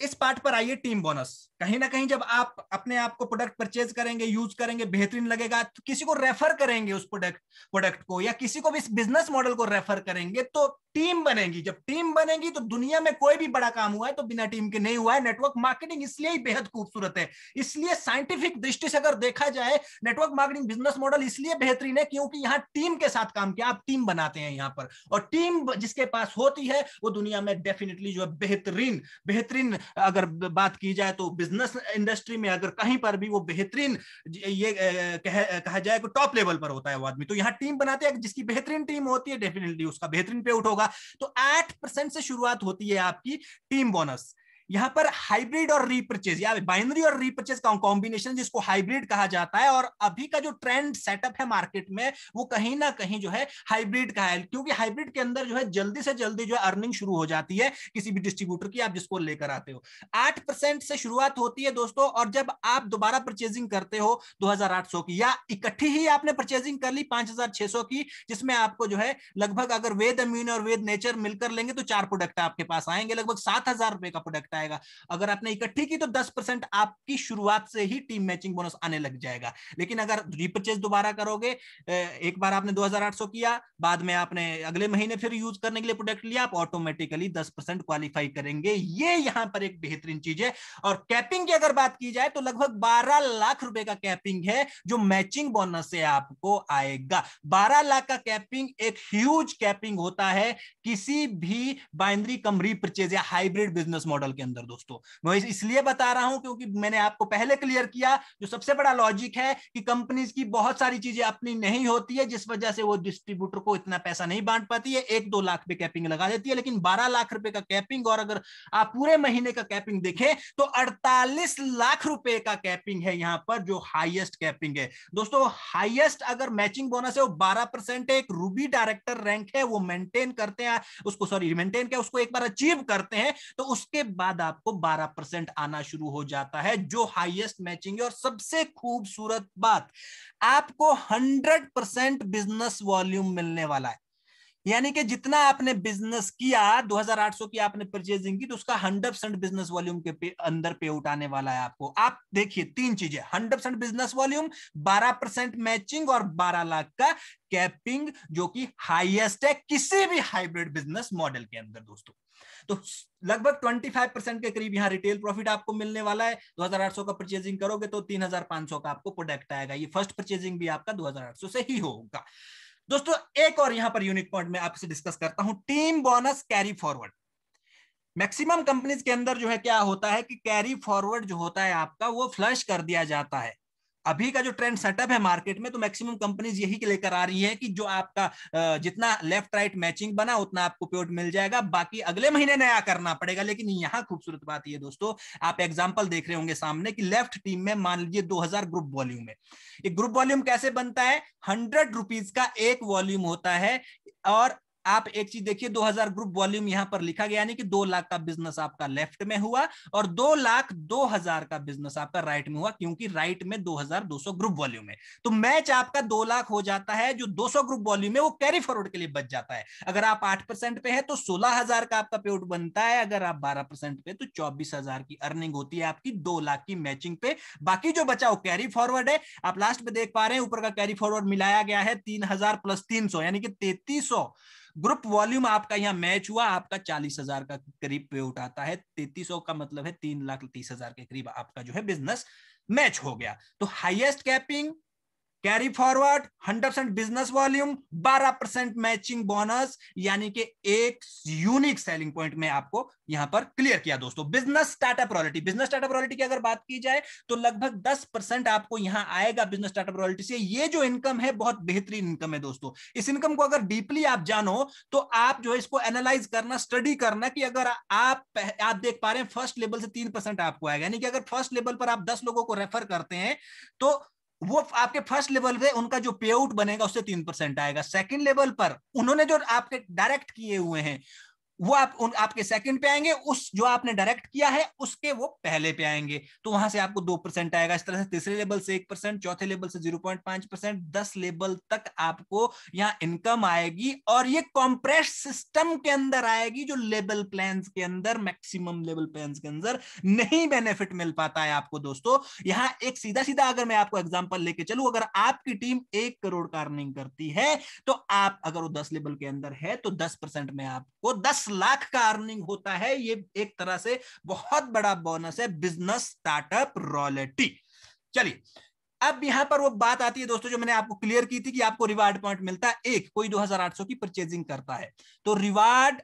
इस पार्ट पर आइए टीम बोनस। कहीं ना कहीं जब आप अपने आप को प्रोडक्ट परचेज करेंगे यूज़ करेंगे, बेहतरीन लगेगा तो किसी को रेफर करेंगे उस प्रोडक्ट प्रोडक्ट को या किसी को भी इस बिज़नेस मॉडल को रेफर करेंगे तो टीम बनेगी। जब टीम बनेगी तो दुनिया में कोई भी बड़ा काम हुआ है तो बिना टीम के नहीं हुआ है। नेटवर्क मार्केटिंग इसलिए ही बेहद खूबसूरत है। इसलिए साइंटिफिक दृष्टि से अगर देखा जाए नेटवर्क मार्केटिंग बिज़नेस मॉडल इसलिए बेहतरीन है क्योंकि यहाँ टीम के साथ काम किया। आप टीम बनाते हैं यहाँ पर। और टीम जिसके पास होती है, वो दुनिया में डेफिनेटली जो है बेहतरीन बेहतरीन अगर बात की जाए तो बिज़नेस इंडस्ट्री में अगर कहीं पर भी वो बेहतरीन ये कह, कहा जाए कि टॉप लेवल पर होता है वो आदमी। तो यहाँ टीम बनाते हैं जिसकी बेहतरीन टीम होती है डेफिनेटली उसका बेहतरीन पे आउट होगा तो आठ परसेंट से शुरुआत होती है आपकी टीम बोनस यहाँ पर हाइब्रिड और रीपर्चेज या बाइनरी और रीपर्चेज का कॉम्बिनेशन जिसको हाइब्रिड कहा जाता है, और अभी का जो ट्रेंड सेटअप है मार्केट में, वो कहीं ना कहीं जो है हाइब्रिड का है। क्योंकि हाइब्रिड के अंदर जो है जल्दी से जल्दी जो है अर्निंग शुरू हो जाती है किसी भी डिस्ट्रीब्यूटर की, आप जिसको लेकर आते हो। आठ से शुरुआत होती है दोस्तों, और जब आप दोबारा परचेजिंग करते हो दो हज़ार आठ सौ की, या इकट्ठी ही आपने परचेजिंग कर ली पाँच की, जिसमें आपको जो है लगभग अगर वेद अम्यून और वेद नेचर मिलकर लेंगे तो चार प्रोडक्ट आपके पास आएँगे, लगभग सात हज़ार रुपए का प्रोडक्ट जाएगा। अगर आपने इकट्ठी की तो दस परसेंट आपकी शुरुआत से ही टीम मैचिंग बोनस आने लग जाएगा। लेकिन अगर रिपर्चेज दोबारा करोगे एक बार आपने 2800 किया, बाद में आपने अगले महीने फिर यूज़ करने के लिए प्रोडक्ट लिया, आप ऑटोमेटिकली दस परसेंट क्वालिफाई करेंगे। ये यहाँ पर एक बेहतरीन चीज़ है। और कैपिंग की अगर बात की जाए तो लगभग बारह लाख रुपए का कैपिंग है, जो मैचिंग बोनस से आपको आएगा। बारह लाख का कैपिंग एक ह्यूज कैपिंग होता है, किसी भी बाइंद्री कम रिपर्चेज या हाइब्रिड बिज़नेस मॉडल के अंदर। दोस्तों। मैं इसलिए बता रहा हूँ क्योंकि मैंने आपको पहले क्लियर किया, जो सबसे बड़ा लॉजिक है कि कंपनीज़ की बहुत सारी चीज़ें अपनी नहीं होती है, जिस वजह से वो डिस्ट्रीब्यूटर को इतना पैसा नहीं बांट पाती है। एक दो लाख पे कैपिंग लगा देती है, लेकिन बारह लाख रुपए का कैपिंग और अगर आप पूरे महीने का कैपिंग देखें तो अड़तालीस लाख रुपए का कैपिंग है यहाँ पर, जो हाइएस्ट कैपिंग है। दोस्तों हाइएस्ट अगर मैचिंग बोनस है, वो बारह परसेंट है, एक रूबी डायरेक्टर रैंक है, वो मेंटेन करते हैं, उसको सॉरी मेंटेन क्या, उसको एक बार अचीव करते हैं तो उसके बाद आपको 12 परसेंट आना शुरू हो जाता है, जो हाईएस्ट मैचिंग है। और सबसे खूबसूरत बात, आपको 100 परसेंट बिज़नेस वॉल्यूम मिलने वाला है। यानी कि जितना आपने बिज़नेस किया 2800 की आपने परचेजिंग की तो उसका 100 परसेंट बिज़नेस वॉल्यूम के पे, अंदर पे उठाने वाला है आपको। आप देखिए तीन चीज़ें 100 percent business volume 12 percent matching और 12 लाख का कैपिंग जो कि हाईएस्ट है किसी भी हाइब्रिड बिज़नेस मॉडल के अंदर दोस्तों। तो लगभग 25 परसेंट के करीब यहाँ रिटेल प्रॉफिट आपको मिलने वाला है। 2800 का परचेजिंग करोगे तो 3500 का आपको प्रोडक्ट आएगा। ये फ़र्स्ट परचेजिंग भी आपका 2800 से ही होगा। दोस्तों, एक और यहाँ पर यूनिक पॉइंट मैं आपसे डिस्कस करता हूँ team bonus carry forward maximum companies के अंदर जो है क्या होता है कि कैरी फॉरवर्ड जो होता है आपका, वो फ्लश कर दिया जाता है। अभी का जो ट्रेंड सेटअप है मार्केट में तो मैक्सिमम कंपनीज़ यही लेकर आ रही है कि जो आपका जितना लेफ़्ट राइट मैचिंग बना, उतना आपको पेड मिल जाएगा। बाकी अगले महीने नया करना पड़ेगा, लेकिन यहाँ खूबसूरत बात यह दोस्तों, आप एग्जांपल देख रहे होंगे सामने कि लेफ़्ट टीम में मान लीजिए 2000 ग्रुप वॉल्यूम है एक ग्रुप वॉल्यूम कैसे बनता है? हंड्रेड रुपीज़ का एक वॉल्यूम होता है और आप एक चीज़ देखिए 2000 ग्रुप वॉल्यूम यहाँ पर लिखा गया, यानी कि दो लाख का बिज़नेस आपका लेफ़्ट में हुआ और दो लाख दो हज़ार का बिज़नेस आपका राइट में हुआ, क्योंकि राइट में 2200 ग्रुप वॉल्यूम है। तो मैच आपका दो लाख हो जाता है, जो 200 ग्रुप वॉल्यूम है, वो कैरी फॉरवर्ड के लिए बच जाता है। अगर आप आठ परसेंट पे है तो सोलह का आपका पेउट बनता है, अगर आप बारह परसेंट पे तो चौबीस की अर्निंग होती है आपकी दो लाख की मैचिंग पे। बाकी जो बचा, वो कैरी फॉरवर्ड है। आप लास्ट में देख पा रहे हैं, ऊपर का कैरी फॉरवर्ड मिलाया गया है तीन हज़ार प्लस तीन सौ, यानी कि तैतीस ग्रुप वॉल्यूम आपका यहाँ मैच हुआ, आपका चालीस हज़ार का करीब पे उठाता है, तैतीस का मतलब है तीन लाख तीस हज़ार के करीब आपका जो है बिज़नेस मैच हो गया। तो highest capping carry forward 100 percent business volume 12 percent matching bonus यानी कि एक यूनिक सेलिंग पॉइंट में आपको यहाँ पर क्लियर किया दोस्तों। Business startup royalty business startup royalty की अगर बात की जाए तो लगभग 10 परसेंट आपको यहाँ आएगा बिज़नेस स्टार्टअप रॉयल्टी से। ये जो इनकम है, बहुत बेहतरीन इनकम है दोस्तों। इस इनकम को अगर डीपली आप जानो तो आप जो है इसको एनालाइज करना स्टडी करना कि अगर आप आप देख पा रहे हैं फ़र्स्ट लेवल से तीन परसेंट आपको आएगा। यानी कि अगर फ़र्स्ट लेवल पर आप दस लोगों को रेफर करते हैं तो वो आपके फ़र्स्ट लेवल पे उनका जो पे आउट बनेगा उससे तीन परसेंट आएगा। सेकंड लेवल पर उन्होंने जो आपके डायरेक्ट किए हुए हैं वो आप उन, आपके सेकंड पे आएँगे, उस जो आपने डायरेक्ट किया है, उसके वो पहले पे आएँगे। तो वहाँ से आपको दो परसेंट आएगा। इस तरह से तीसरे लेवल से एक परसेंट चौथे लेवल से ज़ीरो पॉइंट पाँच परसेंट दस लेवल तक आपको यहाँ इनकम आएगी और ये कॉम्प्रेस सिस्टम के अंदर आएगी जो लेवल प्लान के अंदर मैक्सिमम लेवल प्लान के अंदर नहीं बेनिफिट मिल पाता है आपको दोस्तों। यहाँ एक सीधा सीधा अगर मैं आपको एग्ज़ाम्पल लेके चलू, अगर आपकी टीम एक करोड़ का अर्निंग करती है तो आप अगर वो दस लेवल के अंदर है तो दस परसेंट में आपको दस लाख का अर्निंग होता है, ये एक तरह से बहुत बड़ा बोनस है बिज़नेस स्टार्टअप रॉयल्टी चलिए, अब यहाँ पर वो बात आती है दोस्तों, जो मैंने आपको क्लियर की थी कि आपको रिवार्ड पॉइंट मिलता है। एक, कोई 2800 की परचेजिंग करता है। तो reward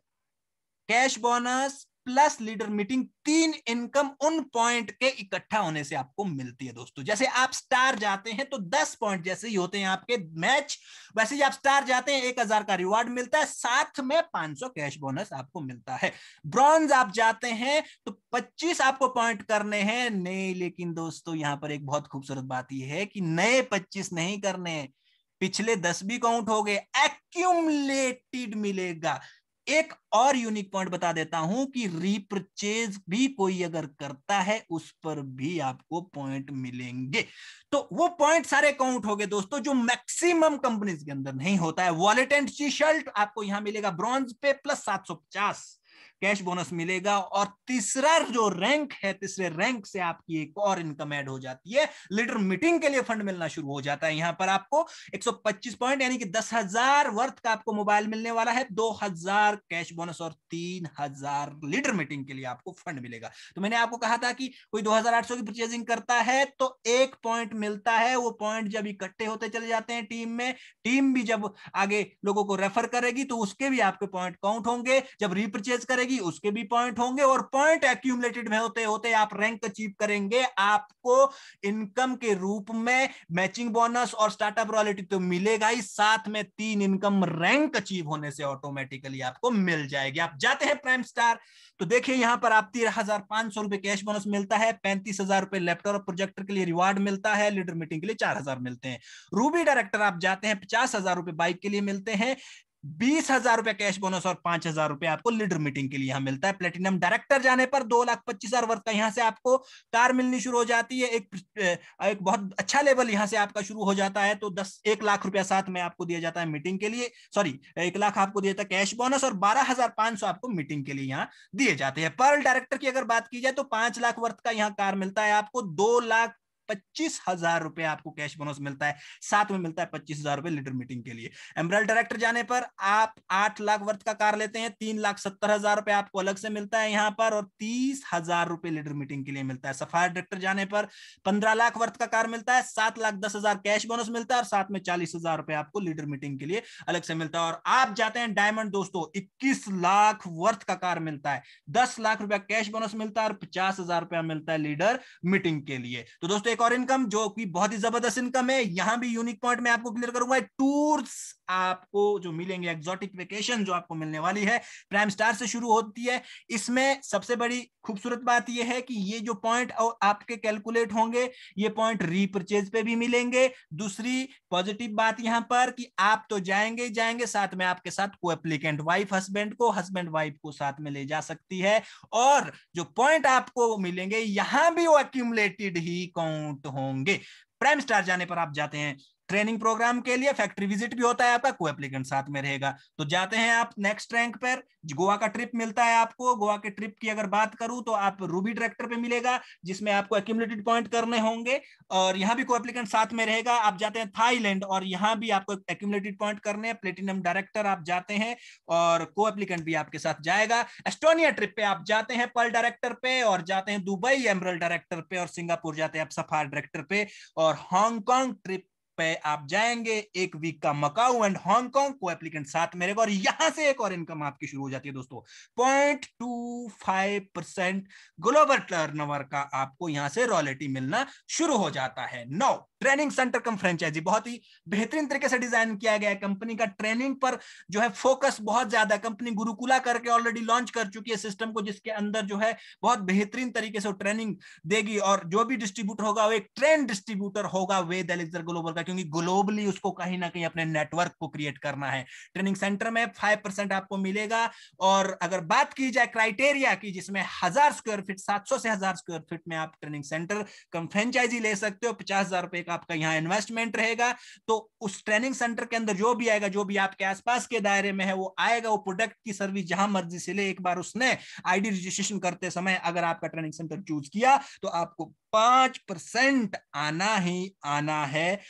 cash bonus plus leader meeting तीन इनकम उन पॉइंट के इकट्ठा होने से आपको मिलती है दोस्तों। जैसे आप स्टार जाते हैं तो दस पॉइंट जैसे ही होते हैं आपके मैच, वैसे ही आप स्टार जाते हैं, एक हज़ार का रिवार्ड मिलता है, साथ में पाँच सौ कैश बोनस आपको मिलता है। ब्रॉन्ज आप जाते हैं तो पच्चीस आपको पॉइंट करने हैं। नहीं, लेकिन दोस्तों, यहाँ पर एक बहुत खूबसूरत बात यह है कि नए पच्चीस नहीं करने पिछले दस भी काउंट हो गए, एक्यूमलेटेड मिलेगा। एक और यूनिक पॉइंट बता देता हूँ कि रिपर्चेज भी कोई अगर करता है, उस पर भी आपको पॉइंट मिलेंगे। तो वो पॉइंट सारे काउंट हो गए दोस्तों, जो मैक्सिमम कंपनीज़ के अंदर नहीं होता है। वॉलेट एंड टी शर्ट आपको यहाँ मिलेगा ब्रॉन्ज पे प्लस सात सौ पचास। कैश बोनस मिलेगा और तीसरा जो रैंक है, तीसरे रैंक से आपकी एक और इनकम ऐड हो जाती है। लीडर मीटिंग के लिए फंड मिलना शुरू हो जाता है। यहाँ पर आपको 125 पॉइंट, यानी कि दस हज़ार वर्थ का आपको मोबाइल मिलने वाला है। दो हज़ार कैश बोनस और तीन हज़ार लीडर मीटिंग के लिए आपको फंड मिलेगा। तो मैंने आपको कहा था कि कोई दो हज़ार आठ सौ की परचेजिंग करता है तो एक पॉइंट मिलता है। वो पॉइंट जब इकट्ठे होते चले जाते हैं टीम में, टीम भी जब आगे लोगों को रेफर करेगी तो उसके भी आपके पॉइंट काउंट होंगे। जब रिपर्चेज करेगी करेगी उसके भी पॉइंट होंगे और पॉइंट एक्यूमुलेटेड में होते होते आप रैंक अचीव करेंगे, आपको इनकम के रूप में मैचिंग बोनस और स्टार्टअप रॉयल्टी तो मिलेगा ही, साथ में तीन इनकम रैंक अचीव होने से ऑटोमेटिकली आपको मिल जाएगी। आप जाते हैं प्राइम स्टार तो देखिए यहाँ पर आप तेरह हज़ार पाँच सौ रुपए कैश बोनस मिलता है, पैंतीस हज़ार रुपए लैपटॉप प्रोजेक्टर के लिए रिवार्ड मिलता है लीडर मीटिंग के लिए चार हज़ार मिलते हैं। रूबी डायरेक्टर आप जाते हैं, पचास हज़ार रुपए बाइक के लिए मिलते हैं बीस हज़ार रुपए कैश बोनस और पाँच हज़ार रुपए आपको लीडर मीटिंग के लिए यहाँ मिलता है। प्लेटिनम डायरेक्टर जाने पर दो लाख पच्चीस हज़ार वर्ष का यहाँ से आपको कार मिलनी शुरू हो जाती है। एक एक बहुत अच्छा लेवल यहाँ से आपका शुरू हो जाता है। तो दस, एक लाख रुपया साथ में आपको दिया जाता है मीटिंग के लिए। सॉरी एक लाख आपको दिया जाता है कैश बोनस और बारह हज़ार पाँच सौ आपको मीटिंग के लिए यहाँ दिए जाते हैं। पर डायरेक्टर की अगर बात की जाए तो पाँच लाख वर्थ का यहाँ कार मिलता है आपको। दो लाख पच्चीस हज़ार रुपए आपको कैश बोनस मिलता है। साथ में मिलता है पच्चीस हज़ार रुपए लीडर मीटिंग के लिए। एम्ब्रल डायरेक्टर जाने पर आप आठ लाख वर्थ का कार लेते हैं, तीन लाख सत्तर हज़ार रुपए आपको अलग से मिलता है यहाँ पर और तीस हज़ार रुपए लीडर मीटिंग के लिए मिलता है। सफायर डायरेक्टर जाने पर पंद्रह लाख वर्थ का कार मिलता है, सात लाख दस हज़ार कैश बोनस मिलता है और साथ में चालीस हज़ार रुपए आपको लीडर मीटिंग के लिए अलग से मिलता है। और आप जाते हैं डायमंड दोस्तों, इक्कीस लाख वर्थ का कार मिलता है। दस लाख रुपया कैश बोनस मिलता है और पचास हज़ार रुपया मिलता है लीडर मीटिंग के लिए। तो दोस्तों एक और इनकम जो कि बहुत ही ज़बरदस्त इनकम है, यहाँ भी यूनिक पॉइंट में आपको क्लियर करूँगा टूर्स आपको जो मिलेंगे एक्सोटिक वेकेशन जो आपको मिलने वाली है प्राइम स्टार से शुरू होती है। इसमें सबसे बड़ी खूबसूरत बात यह है कि ये जो पॉइंट आपके कैलकुलेट होंगे, ये पॉइंट रीपरचेज पे भी मिलेंगे। दूसरी पॉजिटिव बात यहाँ पर कि आप तो जाएँगे जाएँगे, साथ में आपके साथ को एप्लीकेंट वाइफ हस्बैंड को हस्बैंड वाइफ को साथ में ले जा सकती है। और जो पॉइंट आपको मिलेंगे, यहाँ भी वो एक्यूमुलेटेड ही काउंट होंगे। प्राइम स्टार जाने पर आप जाते हैं। ट्रेनिंग प्रोग्राम के लिए फैक्ट्री विज़िट भी होता है आपका, को एप्लीकेंट साथ में रहेगा। तो जाते हैं आप नेक्स्ट रैंक पर, गोवा का ट्रिप मिलता है आपको। गोवा के ट्रिप की अगर बात करूँ तो आप रूबी डायरेक्टर पे मिलेगा, जिसमें आपको एक्यूमुलेटेड पॉइंट करने होंगे और यहाँ भी को एप्लीकेंट साथ में रहेगा। आप जाते हैं थाईलैंड और यहाँ भी आपको एक्यूमुलेटेड पॉइंट करने हैं। प्लेटिनम डायरेक्टर आप जाते हैं और को एप्लीकेंट भी आपके साथ जाएगा। एस्टोनिया ट्रिप पे आप जाते हैं पल डायरेक्टर पे और जाते हैं दुबई एमरल डायरेक्टर पे और सिंगापुर जाते हैं आप सफार डायरेक्टर पे। और हांगकांग ट्रिप पे आप जाएँगे, एक वीक का मकाऊ एंड हांगकांग को एप्लीकेंट साथ मेरे को और यहाँ से एक और इनकम आपकी शुरू हो जाती है दोस्तों। Point two five percent global turnover का आपको यहाँ से रॉयलिटी मिलना शुरू हो जाता है। नौ ट्रेनिंग सेंटर कम फ्रेंचाइजी, बहुत ही बेहतरीन तरीके से डिज़ाइन किया गया है। कंपनी का ट्रेनिंग पर जो है फोकस बहुत ज़्यादा कंपनी गुरुकुला करके ऑलरेडी लॉन्च कर चुकी है सिस्टम को, जिसके अंदर जो है बहुत बेहतरीन तरीके से ट्रेनिंग देगी और जो भी डिस्ट्रीब्यूटर होगा, वो एक ट्रेन डिस्ट्रीब्यूटर होगा वेद एलेक्सर ग्लोबल का, क्योंकि ग्लोबली उसको कहीं ना कहीं अपने नेटवर्क को क्रिएट करना है। ट्रेनिंग सेंटर में फाइव आपको मिलेगा और अगर बात की जाए क्राइटेरिया की, जिसमें हज़ार स्क्वायर फीट सात सौ से हज़ार स्क्वायर फीट में आप ट्रेनिंग सेंटर कम फ्रेंचाइजी ले सकते हो, पचास हज़ार रुपए का आपका यहाँ इन्वेस्टमेंट रहेगा तो उस ट्रेनिंग सेंटर के अंदर जो भी आएगा, जो भी आपके आसपास के दायरे में है, वो आएगा, वो प्रोडक्ट की सर्विस जहाँ मर्ज़ी से ले। एक बार उसने आईडी रजिस्ट्रेशन करते समय अगर आपका ट्रेनिंग सेंटर चूज़ किया तो आपको पाँच परसेंट आना ही आना है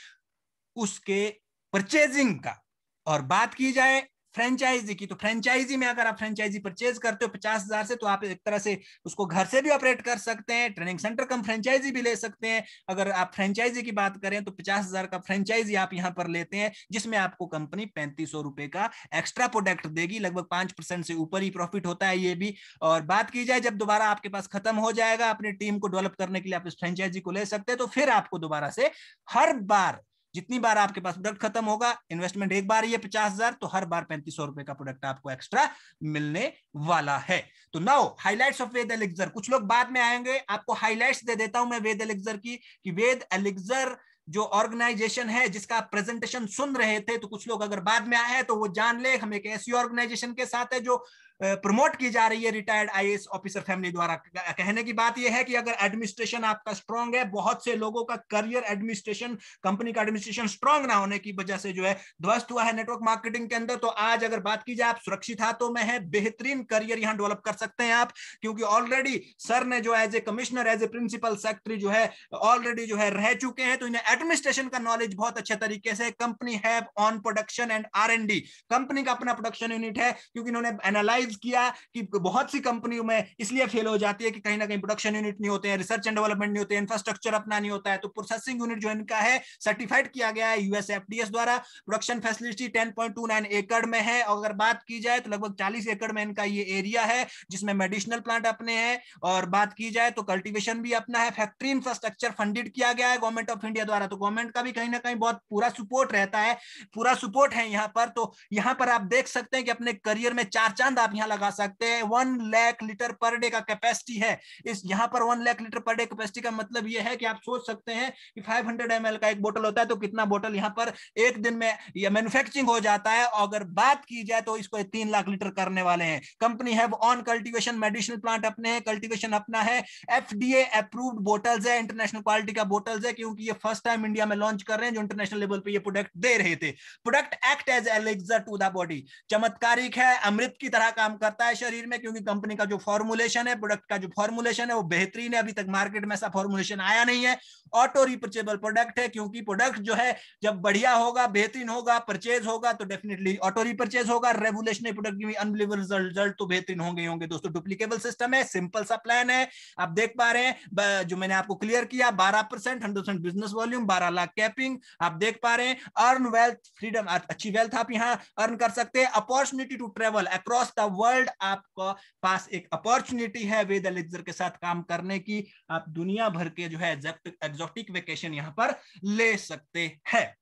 उसके परचेजिंग का। और बात की जाए फ्रेंचाइजी की तो फ्रेंचाइजी में अगर आप फ्रेंचाइजी परचेज करते हो पचास हज़ार से तो आप एक तरह से उसको घर से भी ऑपरेट कर सकते हैं, ट्रेनिंग सेंटर कम फ्रेंचाइजी भी ले सकते हैं। अगर आप फ्रेंचाइजी की बात करें तो पचास हज़ार का फ्रेंचाइजी आप यहाँ पर लेते हैं, जिसमें आपको कंपनी पैंतीस सौ रुपए का एक्स्ट्रा प्रोडक्ट देगी, लगभग पाँच परसेंट से ऊपर ही प्रॉफिट होता है ये भी। और बात की जाए, जब दोबारा आपके पास खत्म हो जाएगा, अपनी टीम को डेवलप करने के लिए आप इस फ्रेंचाइजी को ले सकते हैं तो फिर आपको दोबारा से हर बार जितनी बार आपके पास प्रोडक्ट खत्म होगा इन्वेस्टमेंट एक बार ये पचास हज़ार तो हर बार पैंतीस रुपए का प्रोडक्ट आपको एक्स्ट्रा मिलने वाला है। तो now highlights of Ved Elixir कुछ लोग बाद में आएँगे, आपको हाइलाइट्स दे देता हूँ मैं वेद एलिक्सर की, कि वेद एलिक्सर जो ऑर्गेनाइजेशन है, जिसका प्रेजेंटेशन सुन रहे थे तो कुछ लोग अगर बाद में आए हैं तो वो जान ले, हम एक ऐसी ऑर्गेनाइजेशन के साथ है जो प्रमोट की जा रही है रिटायर्ड आईएएस ऑफिसर फैमिली द्वारा। कहने की बात यह है कि अगर एडमिनिस्ट्रेशन आपका स्ट्रांग है, बहुत से लोगों का करियर एडमिनिस्ट्रेशन, कंपनी का एडमिनिस्ट्रेशन स्ट्रांग ना होने की वजह से जो है ध्वस्त हुआ है नेटवर्क मार्केटिंग के अंदर। तो आज अगर बात की जाए, आप सुरक्षित हाथों में है, बेहतरीन करियर यहाँ डेवलप कर सकते हैं आप, क्योंकि ऑलरेडी सर ने जो as a commissioner, as a principal secretary जो है, ऑलरेडी जो है रह चुके हैं। तो इन्हें एडमिनिस्ट्रेशन का नॉलेज बहुत अच्छे तरीके से कंपनी है on production and our company का अपना प्रोडक्शन यूनिट है, क्योंकि इन्होंने एनालाइज एनालाइज किया कि बहुत सी कंपनियों में इसलिए फेल हो जाती है कि कहीं ना कहीं प्रोडक्शन यूनिट नहीं होते हैं रिसर्च एंड डेवलपमेंट नहीं होते हैं इंफ्रास्ट्रक्चर अपना नहीं होता है। तो प्रोसेसिंग यूनिट जो इनका है सर्टिफाइड किया गया है यूएस एफडीएस द्वारा। प्रोडक्शन फैसिलिटी 10.29 एकड़ में है। अगर बात की जाए तो लगभग 40 एकड़ में इनका ये एरिया है, जिसमें मेडिसिनल प्लांट अपने हैं। और बात की जाए तो कल्टीवेशन भी अपना है। फैक्ट्री इंफ्रास्ट्रक्चर फंडेड किया गया है गवर्नमेंट ऑफ़ इंडिया द्वारा। तो गवर्नमेंट का भी कहीं ना कहीं बहुत पूरा सपोर्ट रहता है। पूरा सपोर्ट है यहाँ पर। तो यहाँ पर आप देख सकते हैं कि अपने करियर में चार चाँद आप यहाँ लगा सकते हैं। One lakh litre per day का कैपेसिटी है। इस, यहाँ पर one lakh litre per day capacity का मतलब यह है कि आप सोच सकते हैं कि 500 हंड्रेड का एक बोतल होता है तो कितना बोतल यहाँ पर एक दिन में यह मैन्युफैक्चरिंग हो जाता है। अगर बात की जाए तो इसको तीन लाख लीटर करने वाले हैं। कंपनी है ऑन कल्टिवेशन मेडिसिनल प्लांट अपने हैं। कल्टिवेशन अपना है। एफ़ अप्रूव्ड बोटल्स है। इंटरनेशनल क्वालिटी का बोटल्स है, क्योंकि ये फ़र्स्ट टाइम इंडिया में लॉन्च कर रहे हैं, जो इंटरनेशनल लेवल पे ये प्रोडक्ट दे रहे थे। Product act as elixir to the body चमत्कारिक है। अमृत की तरह काम करता है शरीर में, क्योंकि कंपनी का जो फॉर्मुलेशन है प्रोडक्ट का जो फॉर्मुलेशन है, वो बेहतरीन है। अभी तक मार्केट में ऐसा फॉर्मुलेशन आया नहीं है। ऑटो रिपर्चेबल प्रोडक्ट है, क्योंकि प्रोडक्ट जो है, जब बढ़िया होगा, बेहतरीन होगा परचेज होगा तो डेफिनेटली ऑटो रिपर्चेज होगा। रेवुलेशनरी प्रोडक्ट की अनबिलीवेबल रिज़ल्ट तो बेहतरीन होंगे होंगे। दोस्तों डुप्लीकेबल सिस्टम है सिंपल सा प्लान है। आप देख पा रहे हैं जो मैंने आपको क्लियर किया, बारह परसेंट हंड्रेड बिज़नेस वॉल्यूम बारह लाख कैपिंग आप देख पा रहे हैं अर्न वेल्थ फ्रीडम अच्छी वेल्थ आप यहाँ अर्न कर सकते हैं। Opportunity to travel across the world आपका पास एक अपॉर्चुनिटी है वेद एलेक्सर के साथ काम करने की, आप दुनिया भर के जो है एग्जॉटिक वेकेशन यहाँ पर ले सकते हैं।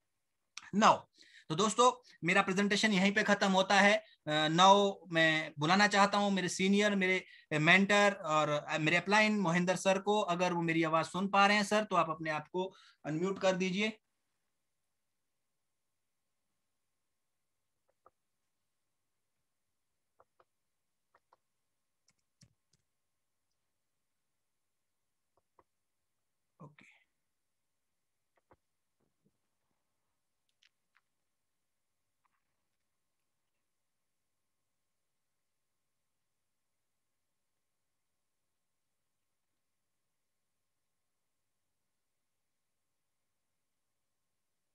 नाउ तो दोस्तों, मेरा प्रेजेंटेशन यहीं पे खत्म होता है। नाउ मैं बुलाना चाहता हूँ मेरे सीनियर मेरे मेंटर और मेरे अपलाइन मोहिंदर सर को। अगर वो मेरी आवाज़ सुन पा रहे हैं, सर तो आप अपने आप को अनम्यूट कर दीजिए।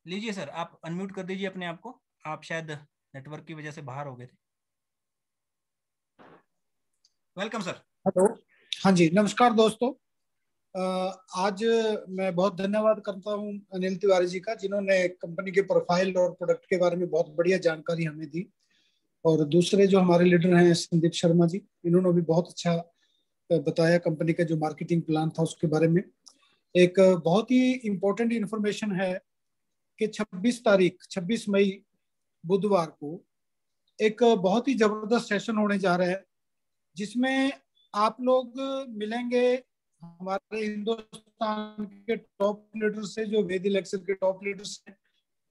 लीजिए सर, आप अनम्यूट कर दीजिए अपने आप को। आप शायद नेटवर्क की वजह से बाहर हो गए थे। वेलकम सर हेलो हाँ जी, नमस्कार दोस्तों। आज मैं बहुत धन्यवाद करता हूँ अनिल तिवारी जी का, जिन्होंने कंपनी के प्रोफ़ाइल और प्रोडक्ट के बारे में बहुत बढ़िया जानकारी हमें दी। और दूसरे जो हमारे लीडर हैं, संदीप शर्मा जी, इन्होंने भी बहुत अच्छा बताया कंपनी का जो मार्केटिंग प्लान था उसके बारे में। एक बहुत ही इम्पोर्टेंट इन्फॉर्मेशन है कि 26 तारीख 26 मई बुधवार को एक बहुत ही ज़बरदस्त सेशन होने जा रहा है, जिसमें आप लोग मिलेंगे हमारे हिंदुस्तान के टॉप लीडर से, जो वेद इलेक्शन के टॉप लीडर्स हैं,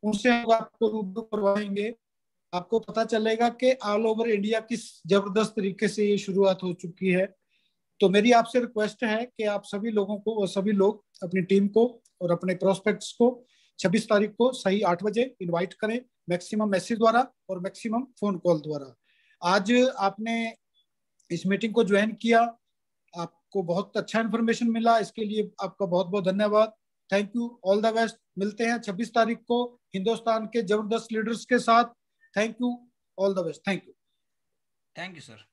उनसे हम आपको रूबरू करवाएँगे। आपको पता चलेगा कि ऑल ओवर इंडिया किस ज़बरदस्त तरीके से ये शुरुआत हो चुकी है। तो मेरी आपसे रिक्वेस्ट है कि आप सभी लोगों को और सभी लोग अपनी टीम को और अपने प्रोस्पेक्ट्स को 26 तारीख को सही आठ बजे इन्वाइट करें मैक्सिमम मैसेज द्वारा और मैक्सिमम फ़ोन कॉल द्वारा। आज आपने इस मीटिंग को ज्वाइन किया, आपको बहुत अच्छा इन्फॉर्मेशन मिला, इसके लिए आपका बहुत बहुत धन्यवाद। Thank you all the best मिलते हैं 26 तारीख को हिंदुस्तान के ज़बरदस्त लीडर्स के साथ। Thank you all the best thank you thank you sir